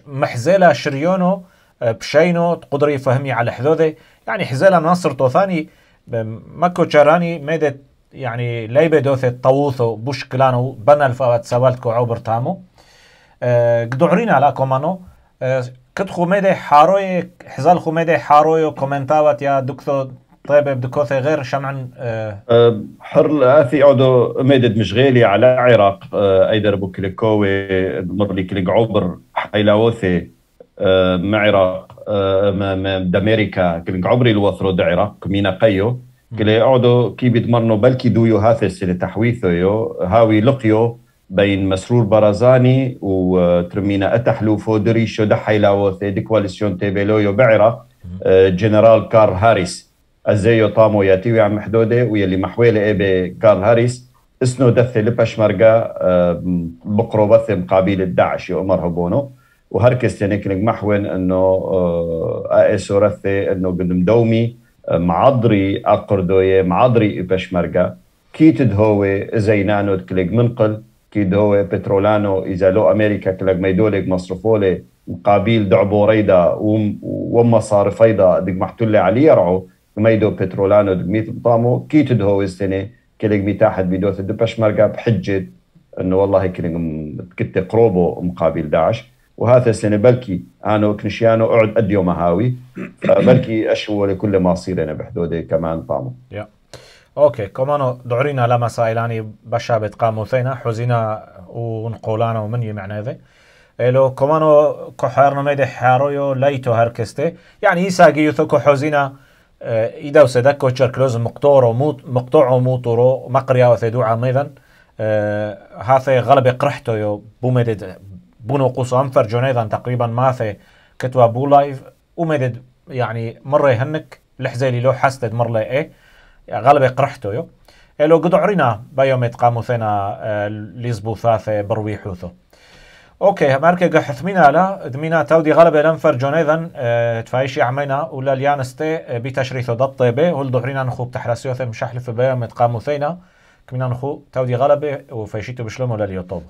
محزيلا شريونو آه، بشينو تقدري يفهمي على حذوذي يعني حزيلا ناصر توثاني ب- ماكو شاراني ميدت يعني ليبة دوثي طووثو بوش كلانو بنا الفوات سوالتكو عوبر تامو. قدعرين على كومانو. آه، كتخو ميدي حاروي حزال خو ميدي حاروي كومنتاوات يا دكتور طيب بدكوثي غير شمعن آه، أه، حر آثي عودو ميدد مشغيلي على عراق أه، أيدر بو كليكوي مرلي كليك عبر حيلاوثي أه، مع عراق أه، ما- ما- دامريكا كليك عبري الوثرو عراق مينا قيو. كلي عودو كي بيتمرنو بلكي دويو هاثي السنة تحويثو يو هاوي لقيو بين مسرور برزاني وترمينا أتحلوفو دريشو دا حيلاوثي دي كواليسيون تيبيلويو بعراق جنرال كار هاريس. ازيو طامو ياتيوي عم محدوده ويلي محويلة إيه بكارل هاريس. إسنو دثي لبشمرقة آه، بقرو بث مقابل الداعش يؤمر هبونو. وهركس تنكنك محون انه ايسو رثي انه قد مدومي آه، معضري أقردوية معضري بشمرقة. كيتد هو زينانو كليك منقل كيد هو بترولانو إذا لو أمريكا كلك ميدولك مصرفولي مقابل دعبو ريدا وما صارفيدا دق محتولة علي يرعو. ميدو بترولانو دق ميت بطامو كيتد هو السنة كلك ميتاحت بيدوث دبش مرقا بحجة إنه والله كلك كنت قروبو مقابل داعش. وهذا السنة بلكي أنا كنشيانو أعد أديو مهاوي بلكي أشهو لكل ما صير أنا بحدودي كمان طامو. yeah. أوكي كمان دعرينا لما سائلاني بشابت قاموثينا حزينا ونقولانا ومن يمعنى ذي. إلو كمانو كحارنا ميدي حارويو ليتو هركستي. يعني يساقي يثوكو حزينا إذا وسدكو تشركلوز مقطورو موت مقطوعو موتورو مقريا وثيدو عميدا هاثي غلب قرحتو يو بومدد بونو قوس أنفر جونيدا تقريبا ماثي كتوا بو لايف. ومدد يعني مرة هنك لحزيلي لو حستد مرة إيه. غالبا قرحتو يو. لو قد عرينا بيوم ثينا آه، ليزبو ثاثة بروي حوثو أوكي ماركي قحث مينا لا دمينا تودي غلبة لنفر جونيذن آه تفايشي عمينا ولا ليانستي آه بتشريثو ضد طيبة هول دعرينا نخو بتحرسيوث مشحلف بيوم ثينا كمينا نخو تودي غلبة وفايشيتو بشلوم ولا ليوطوب